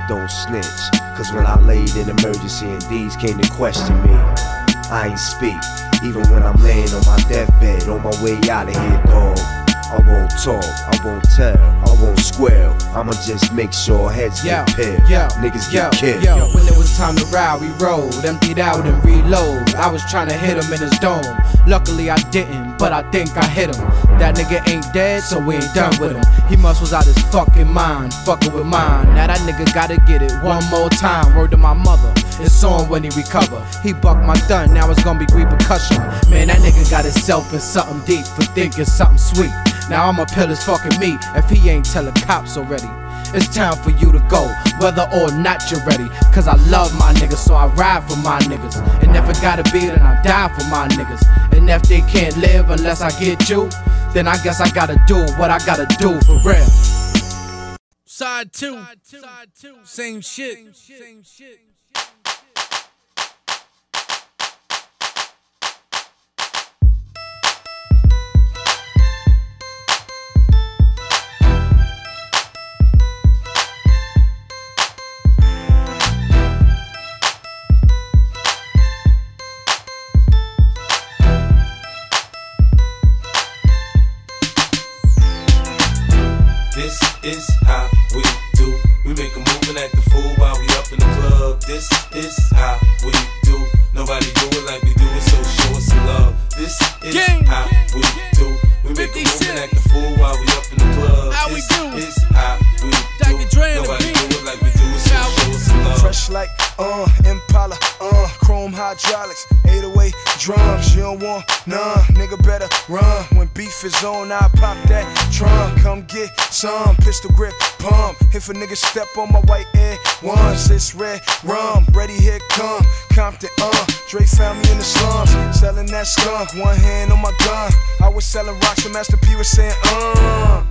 don't snitch. Cause when I laid in emergency and these came to question me, I ain't speak. Even when I'm laying on my deathbed, on my way out of here, dog. I won't talk, I won't tell, I won't squeal. I'ma just make sure heads Yo, get peeled. yo, Niggas yo, get killed. Yo, when it was time to ride, we rolled, emptied out and reload. I was trying to hit him in his dome. Luckily I didn't, but I think I hit him. That nigga ain't dead, so we ain't done with him. He must was out his fucking mind, fucking with mine. Now that nigga gotta get it one more time. Word to my mother, it's on when he recover. He bucked my thumb, now it's gonna be repercussion. Man, that nigga got himself in something deep for thinking something sweet. Now I'ma pill his fucking meat if he ain't telling cops already. It's time for you to go, whether or not you're ready. Cause I love my niggas, so I ride for my niggas. And if it gotta be, then I die for my niggas. And if they can't live unless I get you, then I guess I gotta do what I gotta do for real. Side two. Same shit. Same shit. On, I pop that trunk. Come get some pistol grip pump. If a nigga step on my white air once, it's red rum. Ready here come Compton, uh. Dre found me in the slums, selling that skunk. One hand on my gun. I was selling rocks and Master P was saying, uh.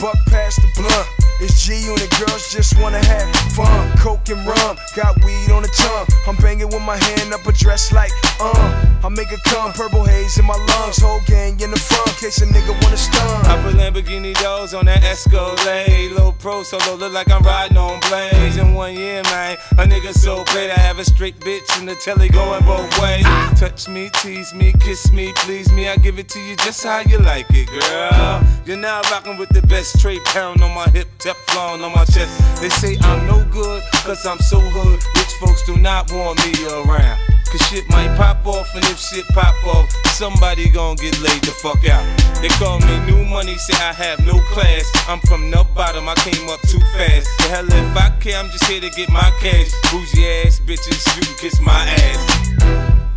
Buck past the blunt. It's G and the girls just wanna have fun. Coke and rum, got weed on the tongue. I'm banging with my hand up a dress like, uh. I make it come, purple haze in my lungs. Whole gang in the front, case a nigga wanna stun. I put Lamborghini doors on that Escalade. Low pro solo, look like I'm riding on blades. In one year, man, a nigga so paid. I have a straight bitch in the telly going both ways. Touch me, tease me, kiss me, please me. I give it to you just how you like it, girl. You're now rocking with the best straight pound on my hip, Teflon on my chest. They say I'm no good, cause I'm so hood. Rich folks do not want me around. Cause shit might pop off, and if shit pop off, somebody gon' get laid the fuck out. They call me new money, say I have no class. I'm from the bottom, I came up too fast. The hell if I care, I'm just here to get my cash. Bougie ass bitches, you can kiss my ass.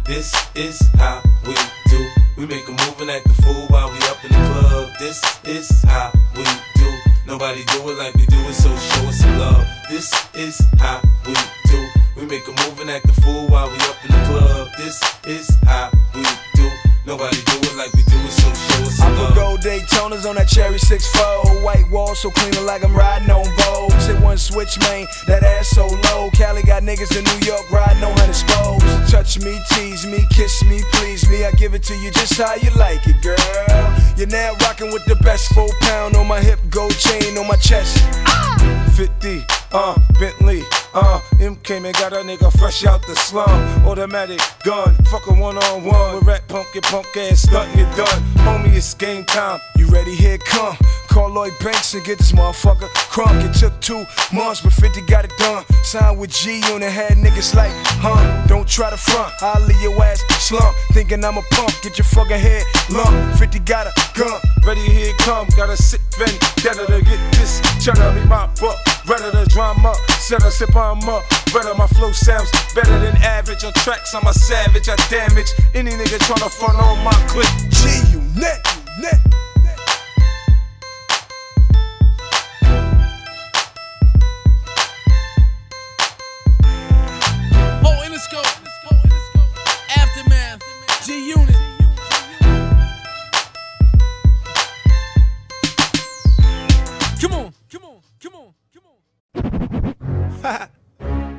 This is how we do. We make a move and act the fool while we up in the club. This is how we do. Nobody do it like we do it, so show us some love. This is how we do. We make a move and act the fool while we up in the club. This is how we do. Nobody do it like we do it, so show us some put love. gold Daytonas on that cherry 6-4 White wall so clean like I'm riding on Vogue Sit one switch, man, that ass so low Cali got niggas in New York riding on hundred spokes Touch me, tease me, kiss me, please me I give it to you just how you like it, girl You're now rocking with the best four pound on my hip Gold chain on my chest 50, uh, Bentley, uh, M came and got a nigga fresh out the slum. Automatic gun, fuck a one on one. With rat punk, your punk ass stuntin', you done. Homie, it's game time. You ready? Here come. Call Lloyd Banks and get this motherfucker crunk. It took two months, but 50 got it done. Signed with G on Unit, had niggas like, huh? Don't try to front, I'll leave your ass slump. Thinking I'm a punk, get your fucking head lump. 50 got a gun, ready here come. Got a sick vendetta to get this. Tryna be my buck, ready the drama. Set a sip on up, better my flow sounds better than average. On tracks, I'm a savage, I damage any nigga tryna front on my clip. G Unit, net. Oh, Interscope. Aftermath. G Unit. Come on, come on, come on, come on.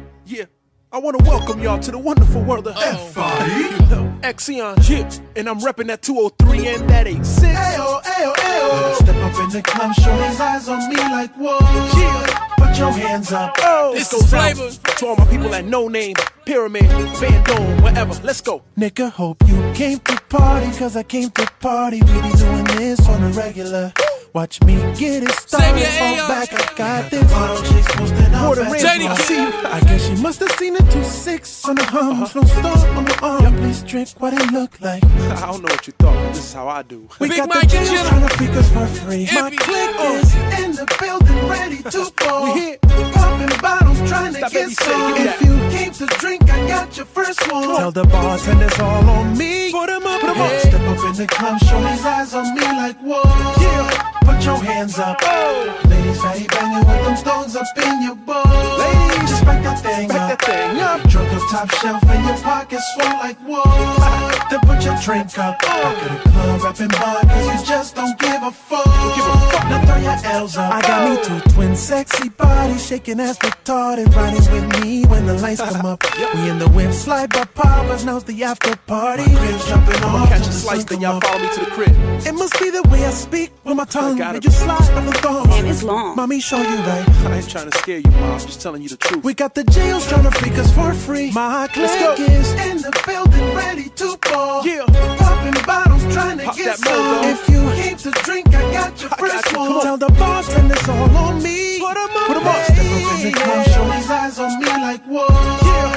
yeah. I want to welcome y'all to the wonderful world of F-Body. Exion Chip, and I'm repping that 203 and that 86. Ayo, ayo, ayo. Step up in the club, show his eyes on me like whoa. Yeah. Put your hands up. Oh, this goes out to all my people at No Name, Pyramid, Bandome, wherever. Let's go. Nigga, hope you came to party, cause I came to party. We be doing this on a regular. Watch me get it started. Fall back, I got this. Water Ranch, JD, I see you. I guess she must have seen it two six on the hums. Uh-huh. No star on the arm. Please drink what it look like. I don't know what you thought, but this is how I do. We got the jails trying to freak us for free. My clique is in the building, ready to go. We here popping bottles, trying to get some. If you came to drink, I got your first one. Tell the bartenders all on me. Put Put 'em up, put 'em up. Step up in the club, show his eyes on me like whoa. Yeah. Put your hands up. Oh. Ladies, fatty banging with them stones up in your bowl. Ladies, just back that thing up. that thing up. Drunk up top shelf and your pockets full like whoa. then put your drink up. Back to the club, rapping bar, cause you just don't give a fuck. Now throw your L's up. I got me two twin sexy bodies, shaking ass retarded, riding with me when the lights come up. We in the whip, slide by poppers, now's the after party. Crib's jumping I'm off. gonna catch a slice, then y'all follow me to the crib. It must be the way I speak with my tongue. Gotta Made you slide on the thong. Damn, it's long. Mommy, show you right. I ain't trying to scare you, mom. I'm just telling you the truth. We got the jails trying to freak us for free. My Let's go. clique is in the building, ready to ball. Yeah. Popping bottles, trying to Pop get some. If you came to drink, I got your I first got you. one. Come on. Tell the bartenders all on me. Put 'em up, Put 'em up. Step up in the club, show his eyes on me like whoa. Yeah.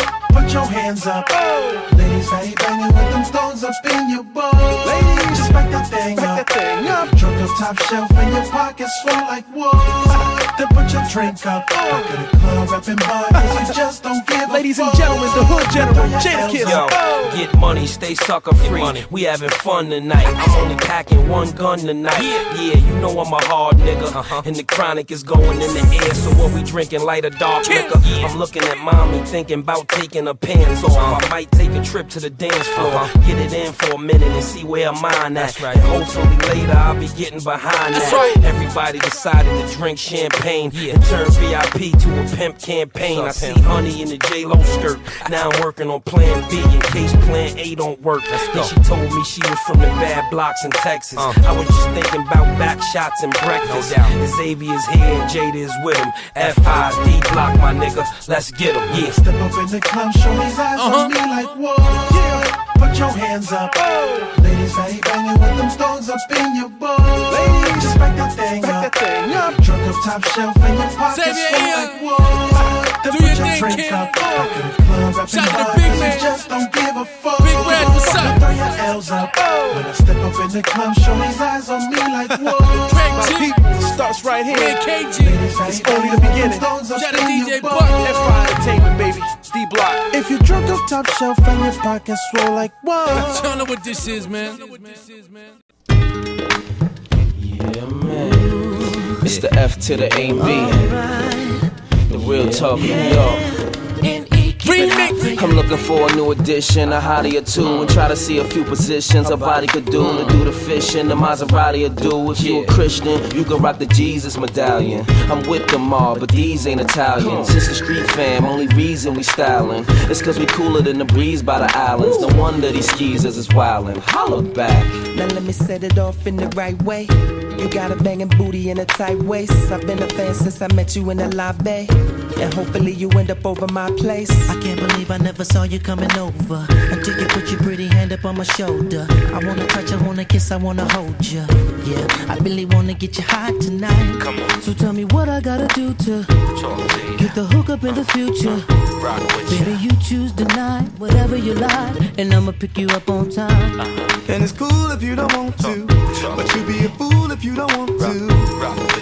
Put your hands up. Oh. Ladies, fatty banging with them stones up in your bowl. Ladies, just back that thing Back up. that thing up. Drunk up top shelf and your pockets full like whoa. then put your drink up. Back to the club, rapping bar, cause you just don't give Ladies a and gentlemen, the hood general, Jadakiss. Yo, get money, stay sucker free. We having fun tonight. I'm only packing one gun tonight. Yeah, you know I'm a hard nigga. Uh -huh. And the chronic is going in the air. So what we drinking, light or dark liquor? I'm looking at mommy, thinking about taking her pants off. Uh-huh. I might take a trip to the dance floor. Uh-huh. Get it in for a minute and see where mine at. And hopefully later I'll be getting behind that. Everybody decided to drink champagne and turn VIP to a pimp campaign. I see honey in the J-Lo skirt. Now I'm working on plan B in case plan A don't work. Then she told me she was from the bad blocks in Texas. Uh-huh. I was just thinking about back shots and breakfast. Xavier's here and Jada is with him. F-I-D block, my nigga. Let's get him. Yeah. Step up in the club, show his eyes on uh-huh. me like whoa. Yeah. Put your hands up. Ladies, fatty banging with them stones up in your bowl. Ladies, just back that thing Back up. that thing up. Drunk up top shelf and your pockets Xavier, full yeah. like whoa. Then Do put your your thing, drink kid. up. Back to the club, rapping Shout out to hard, Big 'cause Man. just don't give a fuck. Big Red, what's up? Now throw your L's up. When I step up in the club, show his eyes on me like whoa. Craig My G. people starts right here. Man, KG. It's only the beginning. Stones up Shout out DJ your Buck. bowl. F5 Entertainment, baby. D Block. If you drunk up top shelf and your pockets swole like whoa. Y'all know what this is, man. Yeah, man. It's the F to the A B. The real talk New York. Remix. I'm looking for a new addition, a hottie or two, and try to see a few positions a body could do to do the fishing, the Maserati will do. If you a Christian, you can rock the Jesus medallion. I'm with them all, but these ain't Italians. It's the street fam, only reason we styling. It's cause we cooler than the breeze by the islands. No wonder these skeezers is wildin'. Holla back. Now let me set it off in the right way. You got a banging booty and a tight waist. I've been a fan since I met you in the lobby. And hopefully you end up over my place. I can't believe I never saw you coming over until you put your pretty hand up on my shoulder. I wanna touch, I wanna kiss, I wanna hold you. Yeah, I really wanna get you hot tonight. Come on. So tell me what I gotta do to get the hook up in the future. Rock with you. Baby, you choose tonight, whatever you like, and I'ma pick you up on time. Uh-huh. And it's cool if you don't want to, but you'd be a fool if you don't want to.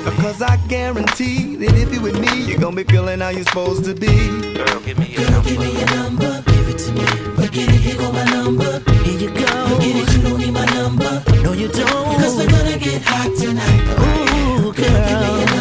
Because I guarantee that if you're with me, you're gonna be feeling how you're supposed to be. Girl, give me your number. Give me your number, give it to me. Forget it, here go my number. Here you go. Forget it, you don't need my number. No, you don't. Cause we're gonna get hot tonight. Ooh, girl. Give me your number,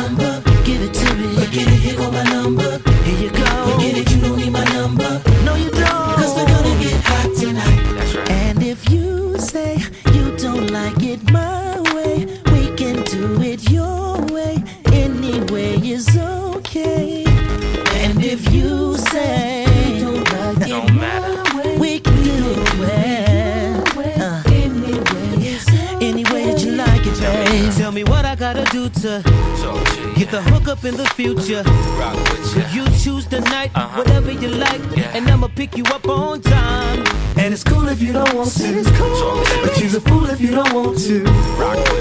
the hook up in the future. Rock with you. You choose the night, Uh-huh. whatever you like, Yeah. and I'ma pick you up on time. And it's cool if you don't want to, but you're a fool if you don't want to.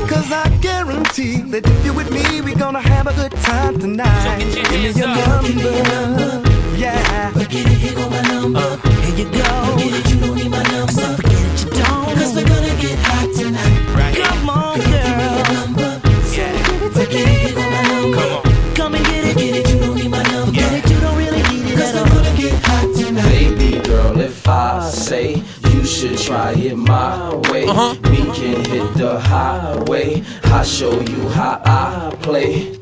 Cause I guarantee that if you're with me, we're gonna have a good time tonight. So get your Give me your up. number. Yeah. Forget it, here go my number. Here you go. Forget it, you don't need my number. I said forget it, you don't. Cause we're gonna get hot tonight. Right. Come on, should try it my way, uh-huh. we can hit the highway. I show you how I play.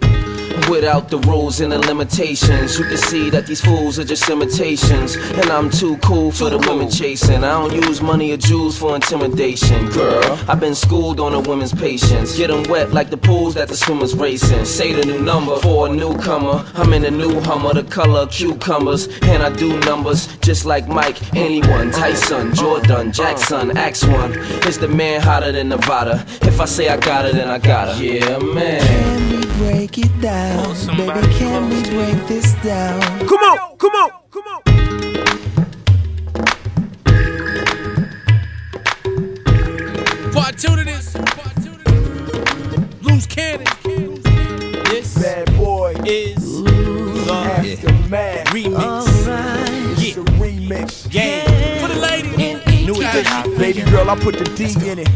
Without the rules and the limitations, you can see that these fools are just imitations. And I'm too cool for the women chasing. I don't use money or jewels for intimidation, girl. I've been schooled on a woman's patience. Get 'em wet like the pools that the swimmers racing. Say the new number for a newcomer. I'm in a new Hummer, the color of cucumbers. And I do numbers just like Mike, anyone. Tyson, Jordan, Jackson, Axe One. Is the man hotter than Nevada? If I say I got it, then I got it. Yeah, man. Can we break it down? Somebody Baby, can we break this down? Come on, come on, come on. Part two to this. Loose cannon. This Bad boy is the aftermath. remix. It's a remix. Yeah. For the lady. New edition. Baby girl, I put the D in it.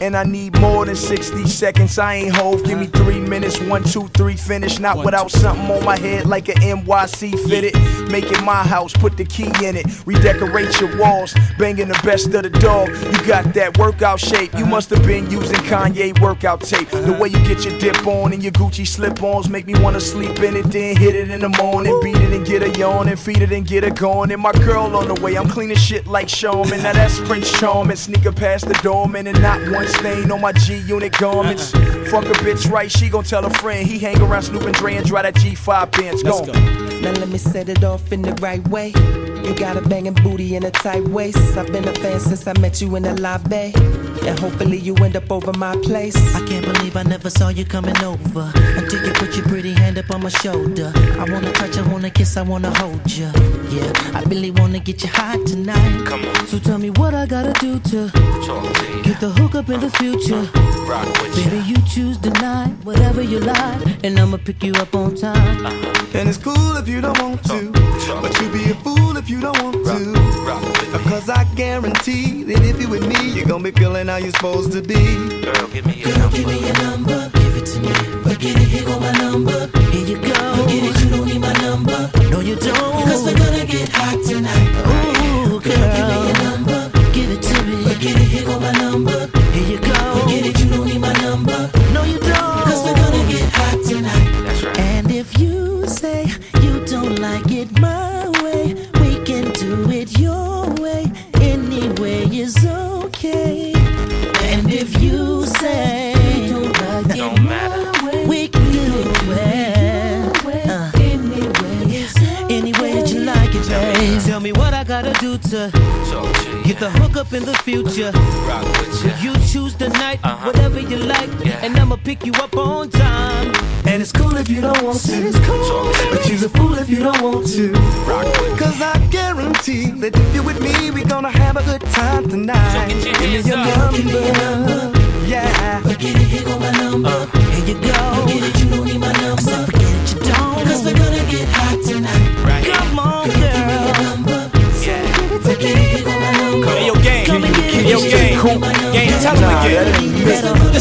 And I need more than 60 seconds. I ain't Hov. Give me three minutes. One, two, three, finish. Not without something on my head like an NYC fitted. Make it my house. Put the key in it. Redecorate your walls. Banging the best of the dog. You got that workout shape. You must have been using Kanye workout tape. The way you get your dip on and your Gucci slip ons make me wanna sleep in it. Then hit it in the morning. Beat it and get a yawn and feed it and get it going. And my girl on the way. I'm cleaning shit like Charmin. Now that's Prince Charming. Sneaker past the doorman and not one stain on my G unit garments. Fuck a bitch right, she gon' tell a friend. He hang around Snoop and Dre and drive that G5 Benz. Go. Now let me set it off in the right way. You got a banging booty and a tight waist. I've been a fan since I met you in the lobby. And hopefully you end up over my place. I can't believe I never saw you coming over until you put your pretty hand up on my shoulder. I wanna touch, I wanna kiss, I wanna hold you. Yeah, I really wanna get you hot tonight. Come on. So tell me what I gotta do to to get the hook up in the future. Rock Baby, you choose the night, whatever you like, and I'ma pick you up on time. Uh-huh. And it's cool if you don't want to, but you be a fool if you don't want to. Because I guarantee that if you with me, you're gonna be feeling how you're supposed to be. Girl, give me your number. Give me your number, give it to me. Forget it, here go my number. Here you go. Forget it, you don't need my number. No, you don't. Cause we're gonna get hot tonight.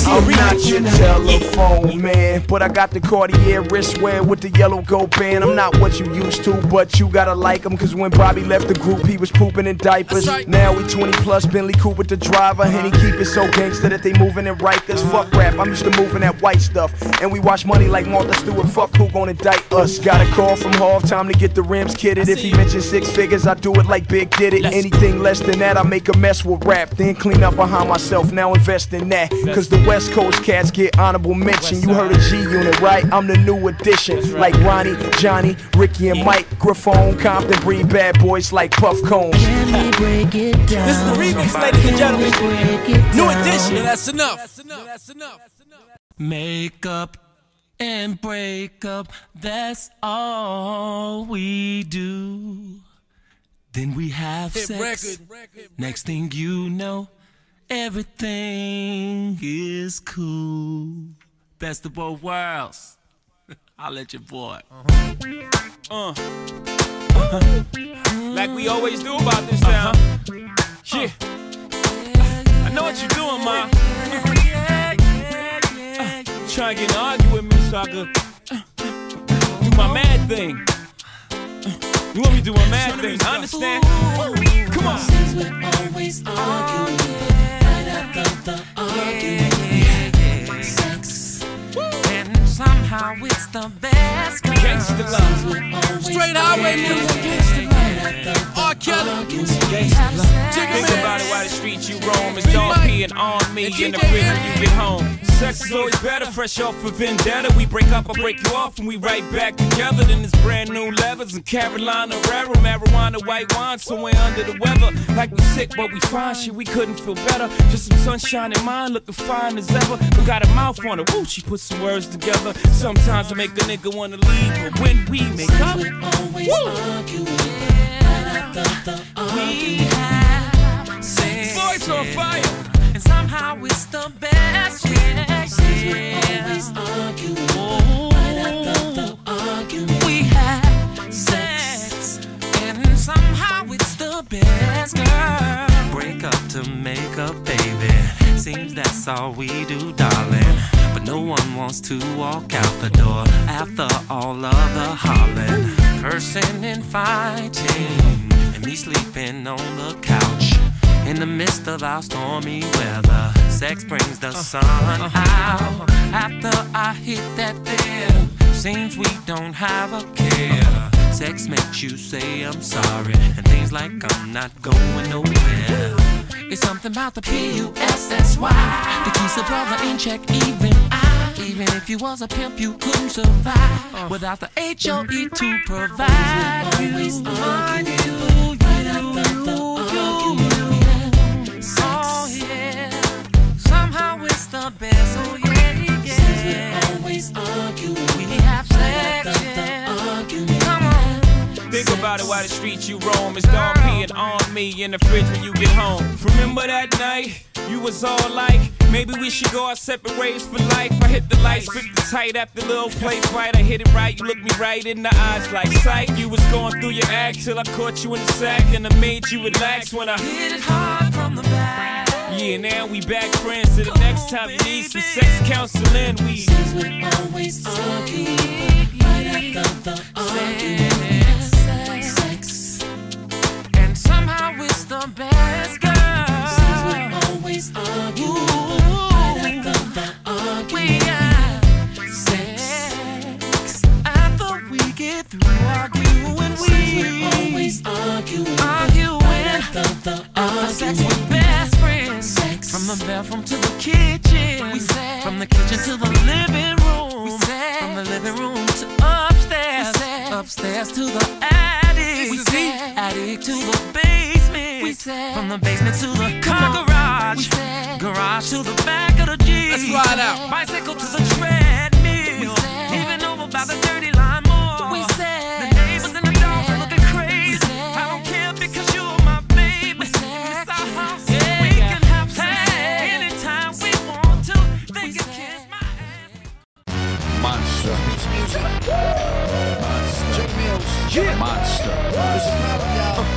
I'm not your telephone man, but I got the Cartier wristwear with the yellow gold band. I'm not what you used to, but you gotta like him. Cause when Bobby left the group, he was pooping in diapers. Now we 20 plus, Bentley Coupe with the driver. And he keep it so gangster that they moving in Rikers. Fuck rap, I'm used to moving that white stuff. And we wash money like Martha Stewart. Fuck who gon' indict us. Got a call from Hall, time to get the rims kitted. If he mentions six figures, I do it like Big did it. Anything less than that, I make a mess with rap. Then clean up behind myself, now invest in that. Cause the West Coast cats get honorable mention. You heard of G Unit, right? I'm the new addition. Like Ronnie, Johnny, Ricky, and Mike. Griffon, Compton, breed bad boys like Puff Combs. break it down. This is the remix, ladies and gentlemen. New edition. Yeah, that's enough. That's enough. Make up and break up, that's all we do. Then we have Hit sex. record. Next thing you know, everything is cool. Best of both worlds. I'll let your boy. Uh. like we always do about this town. Yeah. I know what you're doing, ma. Uh, trying to get an argue with me so I could uh, do my mad thing. Uh, You want me to do my mad thing? I understand. Come on. We're always arguing. The argument. Sex. And somehow it's the best. Gangsta love. Straight highway music. Gangsta love. R. Kelly. Think about it while the streets you roam. It's Dom P and on me in the prison you get home. Sex is always better, fresh off a vendetta. We break up, I break you off, and we right back together. Then it's brand new levers and Carolina Herrera, marijuana, white wine, somewhere under the weather. Like we sick, but we fine. Shit, we couldn't feel better. Just some sunshine in mine, looking fine as ever. But got a mouth on her, woo, she put some words together. Sometimes I make a nigga wanna leave, but when we make up, woo, after the argument. voice on fire. And somehow it's the best. Yeah, yeah. Always the argument. We have sex, and somehow it's the best, girl. Break up to make up, baby. Seems that's all we do, darling. But no one wants to walk out the door after all of the hollering, cursing and fighting, and me sleeping on the couch. In the midst of our stormy weather, sex brings the uh-huh. sun uh-huh. out. After I hit that there, seems we don't have a care. Sex makes you say I'm sorry, and things like I'm not going nowhere. It's something about the P-U-S-S-Y that keeps the brother in check, even. Even if you was a pimp, you couldn't survive oh. without the H-O-E to provide you. Always you, arguing. Right after the argument. Oh yeah, somehow it's the best. Yeah, yeah. Always arguing. We have Right sex, yeah. Come on. Think about it while the streets you roam. It's Dom P and on me in the fridge when you get home. Remember that night? You was all like, maybe we should go our separate ways for life. I hit the lights, grip the tight after little play fight. I hit it right, you looked me right in the eyes like sight. You was going through your act till I caught you in the sack and I made you relax when I Hit it hard from the back. Yeah, now we back friends. So the next time you need some sex counseling, we We're always arguing. Right after the argument. Sex. And somehow it's the best, girl. We're always arguing. Right after the argument. We got sex after we get through arguing. We We're always arguing. arguing Right after the after sex with best friends. Sex. From the bedroom to the kitchen. We from the kitchen to the living room. We said from the living room to upstairs. We upstairs to the attic. We said attic to the. We said, From the basement to the car garage, said, garage to the back of the Jeep. Let's ride out. Bicycle to the treadmill, even over by the dirty line mall. We said, the neighbors and the dogs are looking crazy. I don't care because you're my baby. It's our house, yeah. we can have sex anytime we want to. They can kiss my ass. Monster. Monster. Monster. Check me out. Yeah. Monster. Monster. Monster.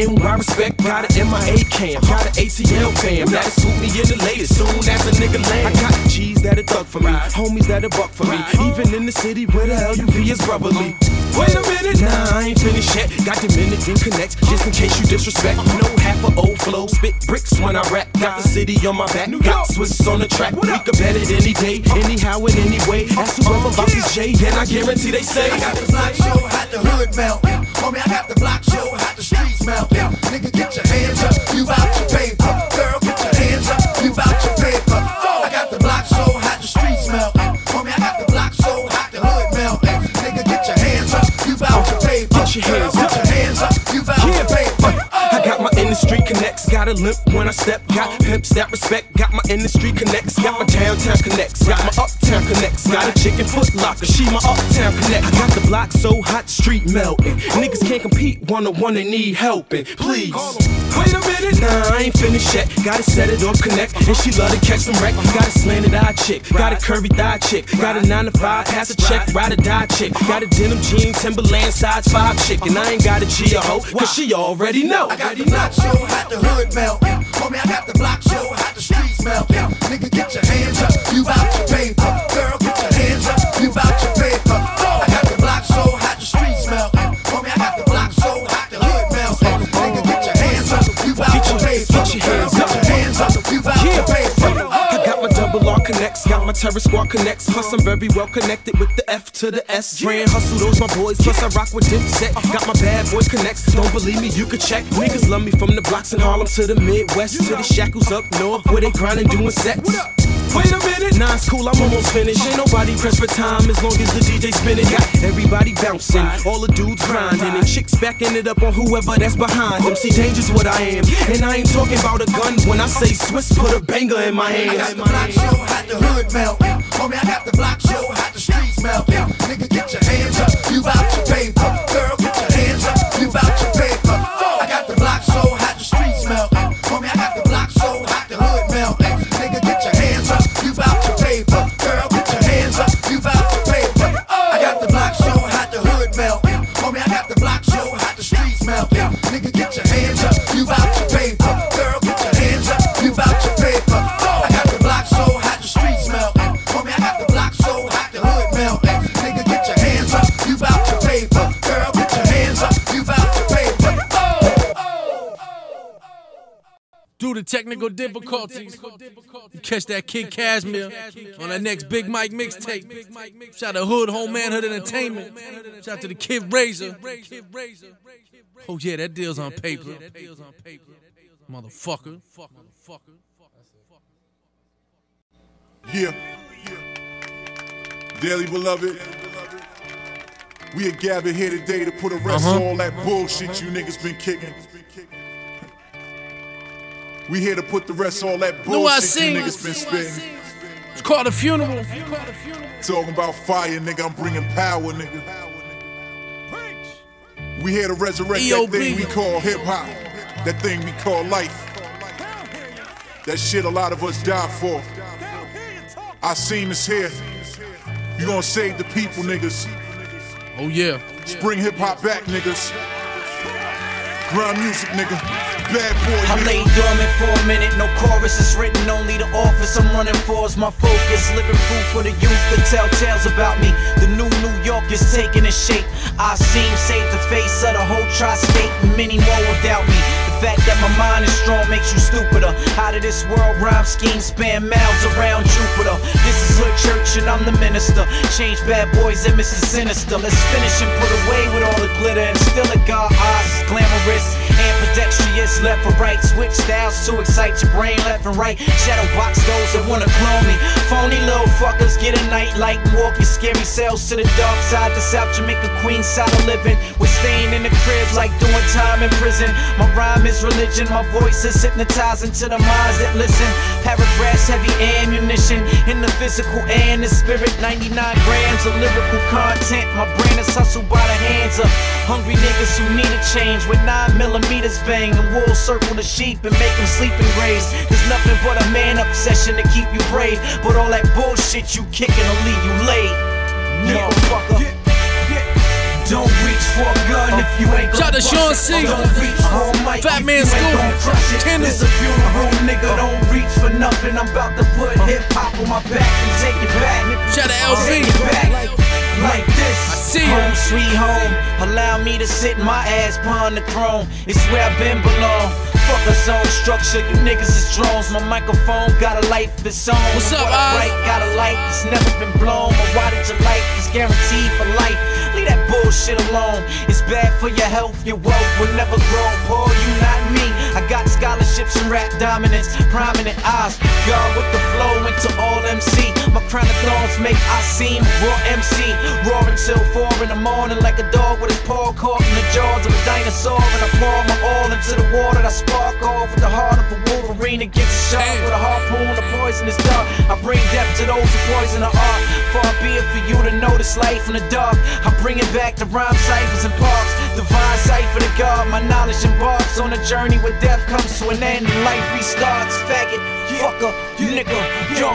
Homie, I got the block show, hot the hood melt. Nigga, get your hands up, you bout your paper. Girl, get your hands up, you bout your paper. I got my connect, got West Coast connects, get dirty, dirty love, got NY respect, got an MIA cam, got an ATL fam, that'll swoop me in the latest soon as a nigga land. I got G's that'll thug for me, homies that'll buck for me, even in the city where the LUV is brotherly. Wait a minute, nah, I ain't finished yet. Got Dominican connects, just in case you disrespect. No half a old flow, spit bricks when I rap. Got the city on my back, got Swiss on the track. We could bet it any day, anyhow and anyway. Ask whoever about this J, and I guarantee they say. I got the block show, hot the hood melt. Homie, I got the block show, hot the streets melt. Nigga, get your hands up, you bout your paper. Girl, get your hands up, you bout your paper. I got the block show, hot the streets melt. Homie, I got the block show, hot the hood melt. Nigga, get your hands up, you bout your paper. Get your hands Girl, up. Get your hands up, you bout your paper. I got my industry connects, got a limp when I step, got pimps that respect, got my industry connects, got my downtown connects, got my uptown connects, got a chicken foot locker, she my uptown connect. I got the block so hot, street melting. Niggas can't compete one on one, they need helping. Please. Wait a minute, nah, I ain't finished yet. Gotta set it off connect, and she love to catch some wreck. Got a slanted eye chick, got a curvy thigh chick, got a nine to five, pass a check, ride or die chick, got a denim jean, Timberland size five chick, and I ain't got a G a hoe, cause she already know. I got the block show, hot the hood melt. Homie, I got the block show, hot the streets melt. Nigga, get your hands up, you bout your paper. Girl, get your hands up, you bout your paper. I got the block show, hot the streets melt. Homie, I got the block show, hot the hood melt. Nigga, get your hands up, you bout your paper. Get your hands Girl, up. Get your hands up, you bout your paper. I got my double R connects, got my terror squad connects. Plus, I'm very well connected with the F to the S. Grand Hustle, those my boys. Plus, I rock with Dipset. Got my bad boy connects. Don't believe me, you could check. Niggas love me from the blocks in Harlem to the Midwest to the shackles up north where they grinding doing sets. Wait a minute, nah, it's cool, I'm almost finished. Ain't nobody pressed for time as long as the DJ spinning. Got everybody bouncing, all the dudes grinding, and chicks backing it up on whoever that's behind them. See, danger's what I am, and I ain't talking about a gun when I say Swizz put a banger in my hand. Got the hood melt. Homie, I got the block show, hot the streets melt. Nigga, get your hands up, you bout your paper. Technical difficulties, catch that Kid Casimir on that next Big Mike mixtape. Shout out to Hood Home Manhood Entertainment. Shout out to the Kid Razor. Oh yeah, that deal's on paper. Motherfucker. Yeah. Daily beloved. We are gathered here today to put a rest Uh-huh. on all that bullshit you niggas been kicking. We here to put the rest all that bullshit you niggas been spitting. It's called a funeral. Talking about fire, nigga. I'm bringing power, nigga. We here to resurrect that thing we call hip hop. That thing we call life. That shit a lot of us die for. Our seam is here. You gonna save the people, niggas. Oh yeah. Spring hip hop back, niggas. Grind music, nigga. Bad boy. I lay dormant for a minute, no chorus is written, only the office I'm running for is my focus. Living proof for the youth that tell tales about me. The new New York is taking a shape. I seem safe, the face of the whole tri-state, many more without me. The fact that my mind is strong makes you stupider. Out of this world, rhyme schemes span miles around Jupiter. This is Hood Church and I'm the minister. Change bad boys and Mrs. Sinister. Let's finish and put away with all the glitter and still a God eyes glamorous and pedestrious. flows left or right. Switch styles to excite your brain left and right. Shadow box those that wanna clone me. Phony little fuckers get a night light and walk your scary selves to the dark side. The South Jamaica Queen side of living. We're staying in the cribs like doing time in prison. My rhyme is religion, my voice is hypnotizing to the minds that listen. Paragraphs, heavy ammunition in the physical and the spirit. 99 grams of lyrical content. My brain is hustled by the hands of hungry niggas who need a change. With 9 millimeters bang and wool circle the sheep and make them sleep in graves. There's nothing but a man obsession to keep you brave. But all that bullshit you kicking will leave you late. Motherfucker. Don't reach for a gun if you ain't Shout gonna to Sean C. Don't reach for a mic Fat if Man you ain't Scoop. gonna crush it. Tennis. This a funeral, nigga. Don't reach for nothing. I'm about to put hip hop on my back and take it back. Shout to I'll LV. Back like this. See ya. Home sweet home. Allow me to sit my ass upon the throne. It's where I've been belong. Fuck a song structure, you niggas is drones. My microphone got a life of its own. What's up, What I write got a light that's never been blown. My wattage of life is guaranteed for life. Leave that bullshit alone. It's bad for your health, your wealth will never grow. Poor you, not me. I got scholarships and rap dominance, prominent eyes. God with the flow into all MC. My crown of thorns make I seem raw MC. Roaring till four in the morning like a dog with his paw caught in the jaws of a dinosaur. And I pour my all into the water that spark off with the heart of a Wolverine against a shark with a harpoon, a poisonous dart. I bring death to those who poison the art. Far be it for you to notice life in the dark. I bring it back to rhyme ciphers and parks. Divine cipher to God, my knowledge embarks on a journey where death comes to an end and life restarts. Faggot, fucker, nigga, yo.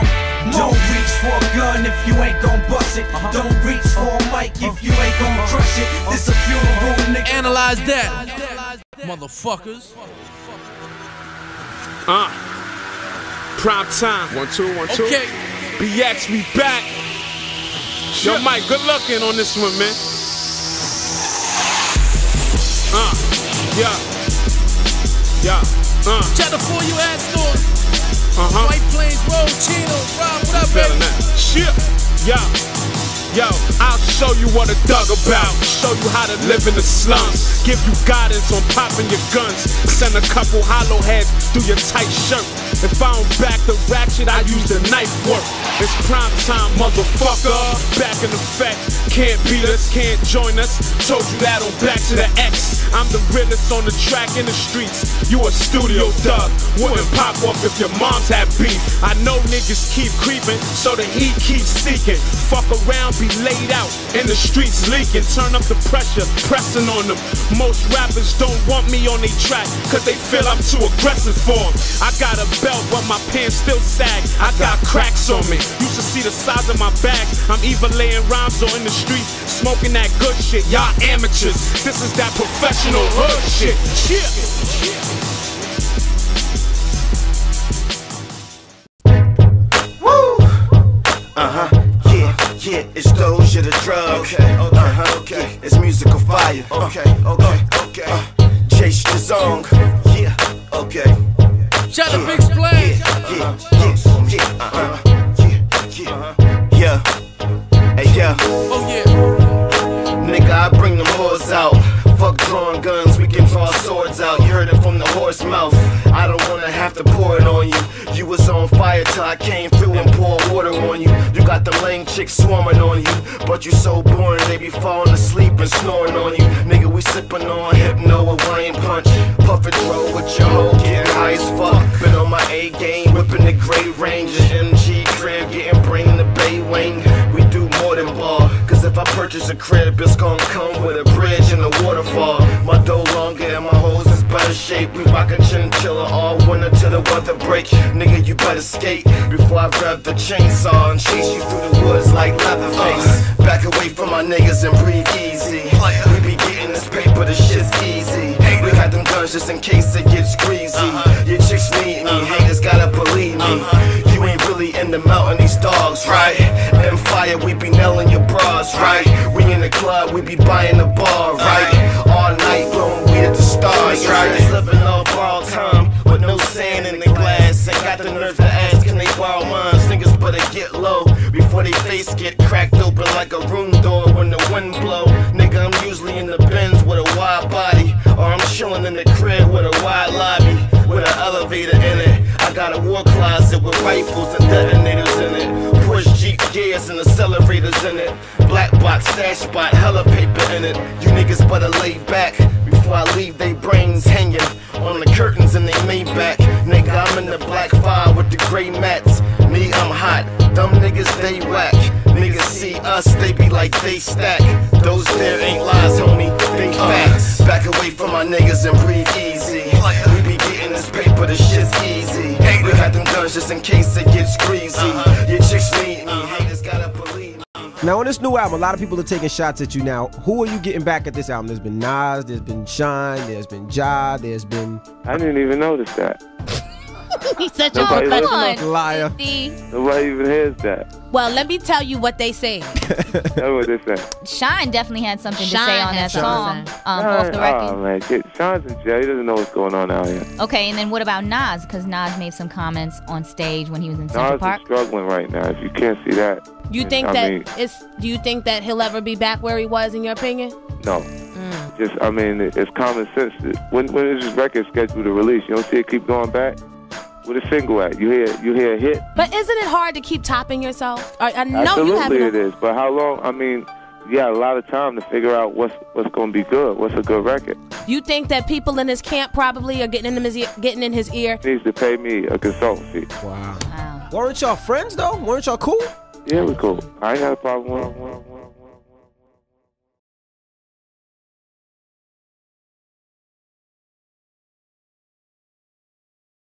Don't reach for a gun if you ain't gon' bust it. Don't reach for a mic if you ain't gon' crush it. This a funeral, nigga. Analyze that. Motherfuckers. Uh. Prime time. One, two, one, two. Okay. BX, we back. Yo, Mike, good looking on this one, man. Uh. Yeah. Yeah. Uh. To for you ad stores. Uh-huh. White Plains Road, Chino, Rob, what up, baby? Shit. Yo. Yo, I'll show you what a thug about. Show you how to live in the slums. Give you guidance on popping your guns. Send a couple hollow heads through your tight shirt. If I don't back the ratchet, I use the knife work. It's prime time, motherfucker. Back in effect. Can't beat us, can't join us. Told you that on Back to the X. I'm the realest on the track in the streets. You a studio thug. Wouldn't pop off if your moms had beef. I know niggas keep creeping, so the heat keeps seeking. Fuck around, be laid out in the streets leaking. Turn up the pressure, pressing on them. Most rappers don't want me on their track, cause they feel I'm too aggressive for them. I got a belt, but my pants still sag. I got cracks on me. You should see the size of my bag. I'm either laying rhymes or in the street, smoking that good shit. Y'all amateurs. This is that professional hood shit. Shit. Uh huh. Yeah, yeah. It's Doja the drug. Okay, okay, uh -huh. okay. It's musical fire. Okay, okay, okay. Uh, Chase the zone. Yeah, okay. Shout to Big Splash. Yeah, yeah, yeah, uh huh. Yeah, yeah, yeah. Hey, yeah. Oh yeah. Nigga, I bring them whores out. Fuck drawing guns, we can draw swords out. You heard it from the horse mouth. I don't wanna have to pour it on you. You was on fire till I came through and poured water on you. You got the lame chicks swarming on you. But you so boring, they be falling asleep and snoring on you. Nigga, we sipping on hypno with rain punch. Puff and roll with your hoe, getting high as fuck. Been on my A game, whipping the gray ranger. MG crib, getting brain in the Bay Wing. We do more than ball. Cause if I purchase a crib, it's gonna come with a bridge and a waterfall. My dough longer and my hoes is better shape. We rockin' chinchilla all winter till the weather break. Nigga, you better skate before I grab the chainsaw and chase you through the woods like Leatherface. Back away from my niggas and breathe easy. We be getting this paper, the shit's easy. We got them guns just in case it gets greasy. Your chicks need me, haters gotta believe me. You ain't really in the mountain, these dogs, right? And fire, we be nailing your bras, right? We in the club, we be buying the bar, right? They face get cracked open like a room door when the wind blow. Nigga, I'm usually in the Benz with a wide body, or I'm chilling in the crib with a wide lobby, with an elevator in it. War closet with rifles and detonators in it. Push Jeep gears and accelerators in it. Black box stash spot, hella paper in it. You niggas better lay back before I leave they brains hanging on the curtains in they made back. Nigga, I'm in the black fire with the gray mats. Me, I'm hot. Them niggas, they whack. Niggas see us, they be like they stack. Those there ain't lies, homie, they uh. facts. Back away from my niggas and breathe easy. We this paper, the shit's easy. We had them guns just in case it gets greasy. Uh-huh. Your chicks need me, uh-huh. haters gotta believe. Now on this new album, a lot of people are taking shots at you now. Who are you getting back at this album? There's been Nas, there's been Shyne, there's been Ja, there's been I didn't even notice that. He's such a Nobody come on. liar. 50. Nobody even hears that. Well, let me tell you what they say. That's what they say. Shyne definitely had something to say on that had song. something. Um, off the record. Oh man, get, Sean's in jail. He doesn't know what's going on out here. Okay, and then what about Nas? Because Nas made some comments on stage when he was in Central Nas Park. is struggling right now. If you can't see that, You think I that mean, it's? Do you think that he'll ever be back where he was? In your opinion? no. Just, I mean, it's common sense. When when is this record scheduled to release? You don't see it keep going back. Where a single at? You hear you hear a hit? But isn't it hard to keep topping yourself? I, I know Absolutely, you haven't. it is. But how long? I mean, you got a lot of time to figure out what's what's going to be good. What's a good record? You think that people in his camp probably are getting in his ear, getting in his ear? He Needs to pay me a consultancy. Wow. Weren't y'all friends though? Weren't y'all cool? Yeah, we cool. I ain't got a problem with.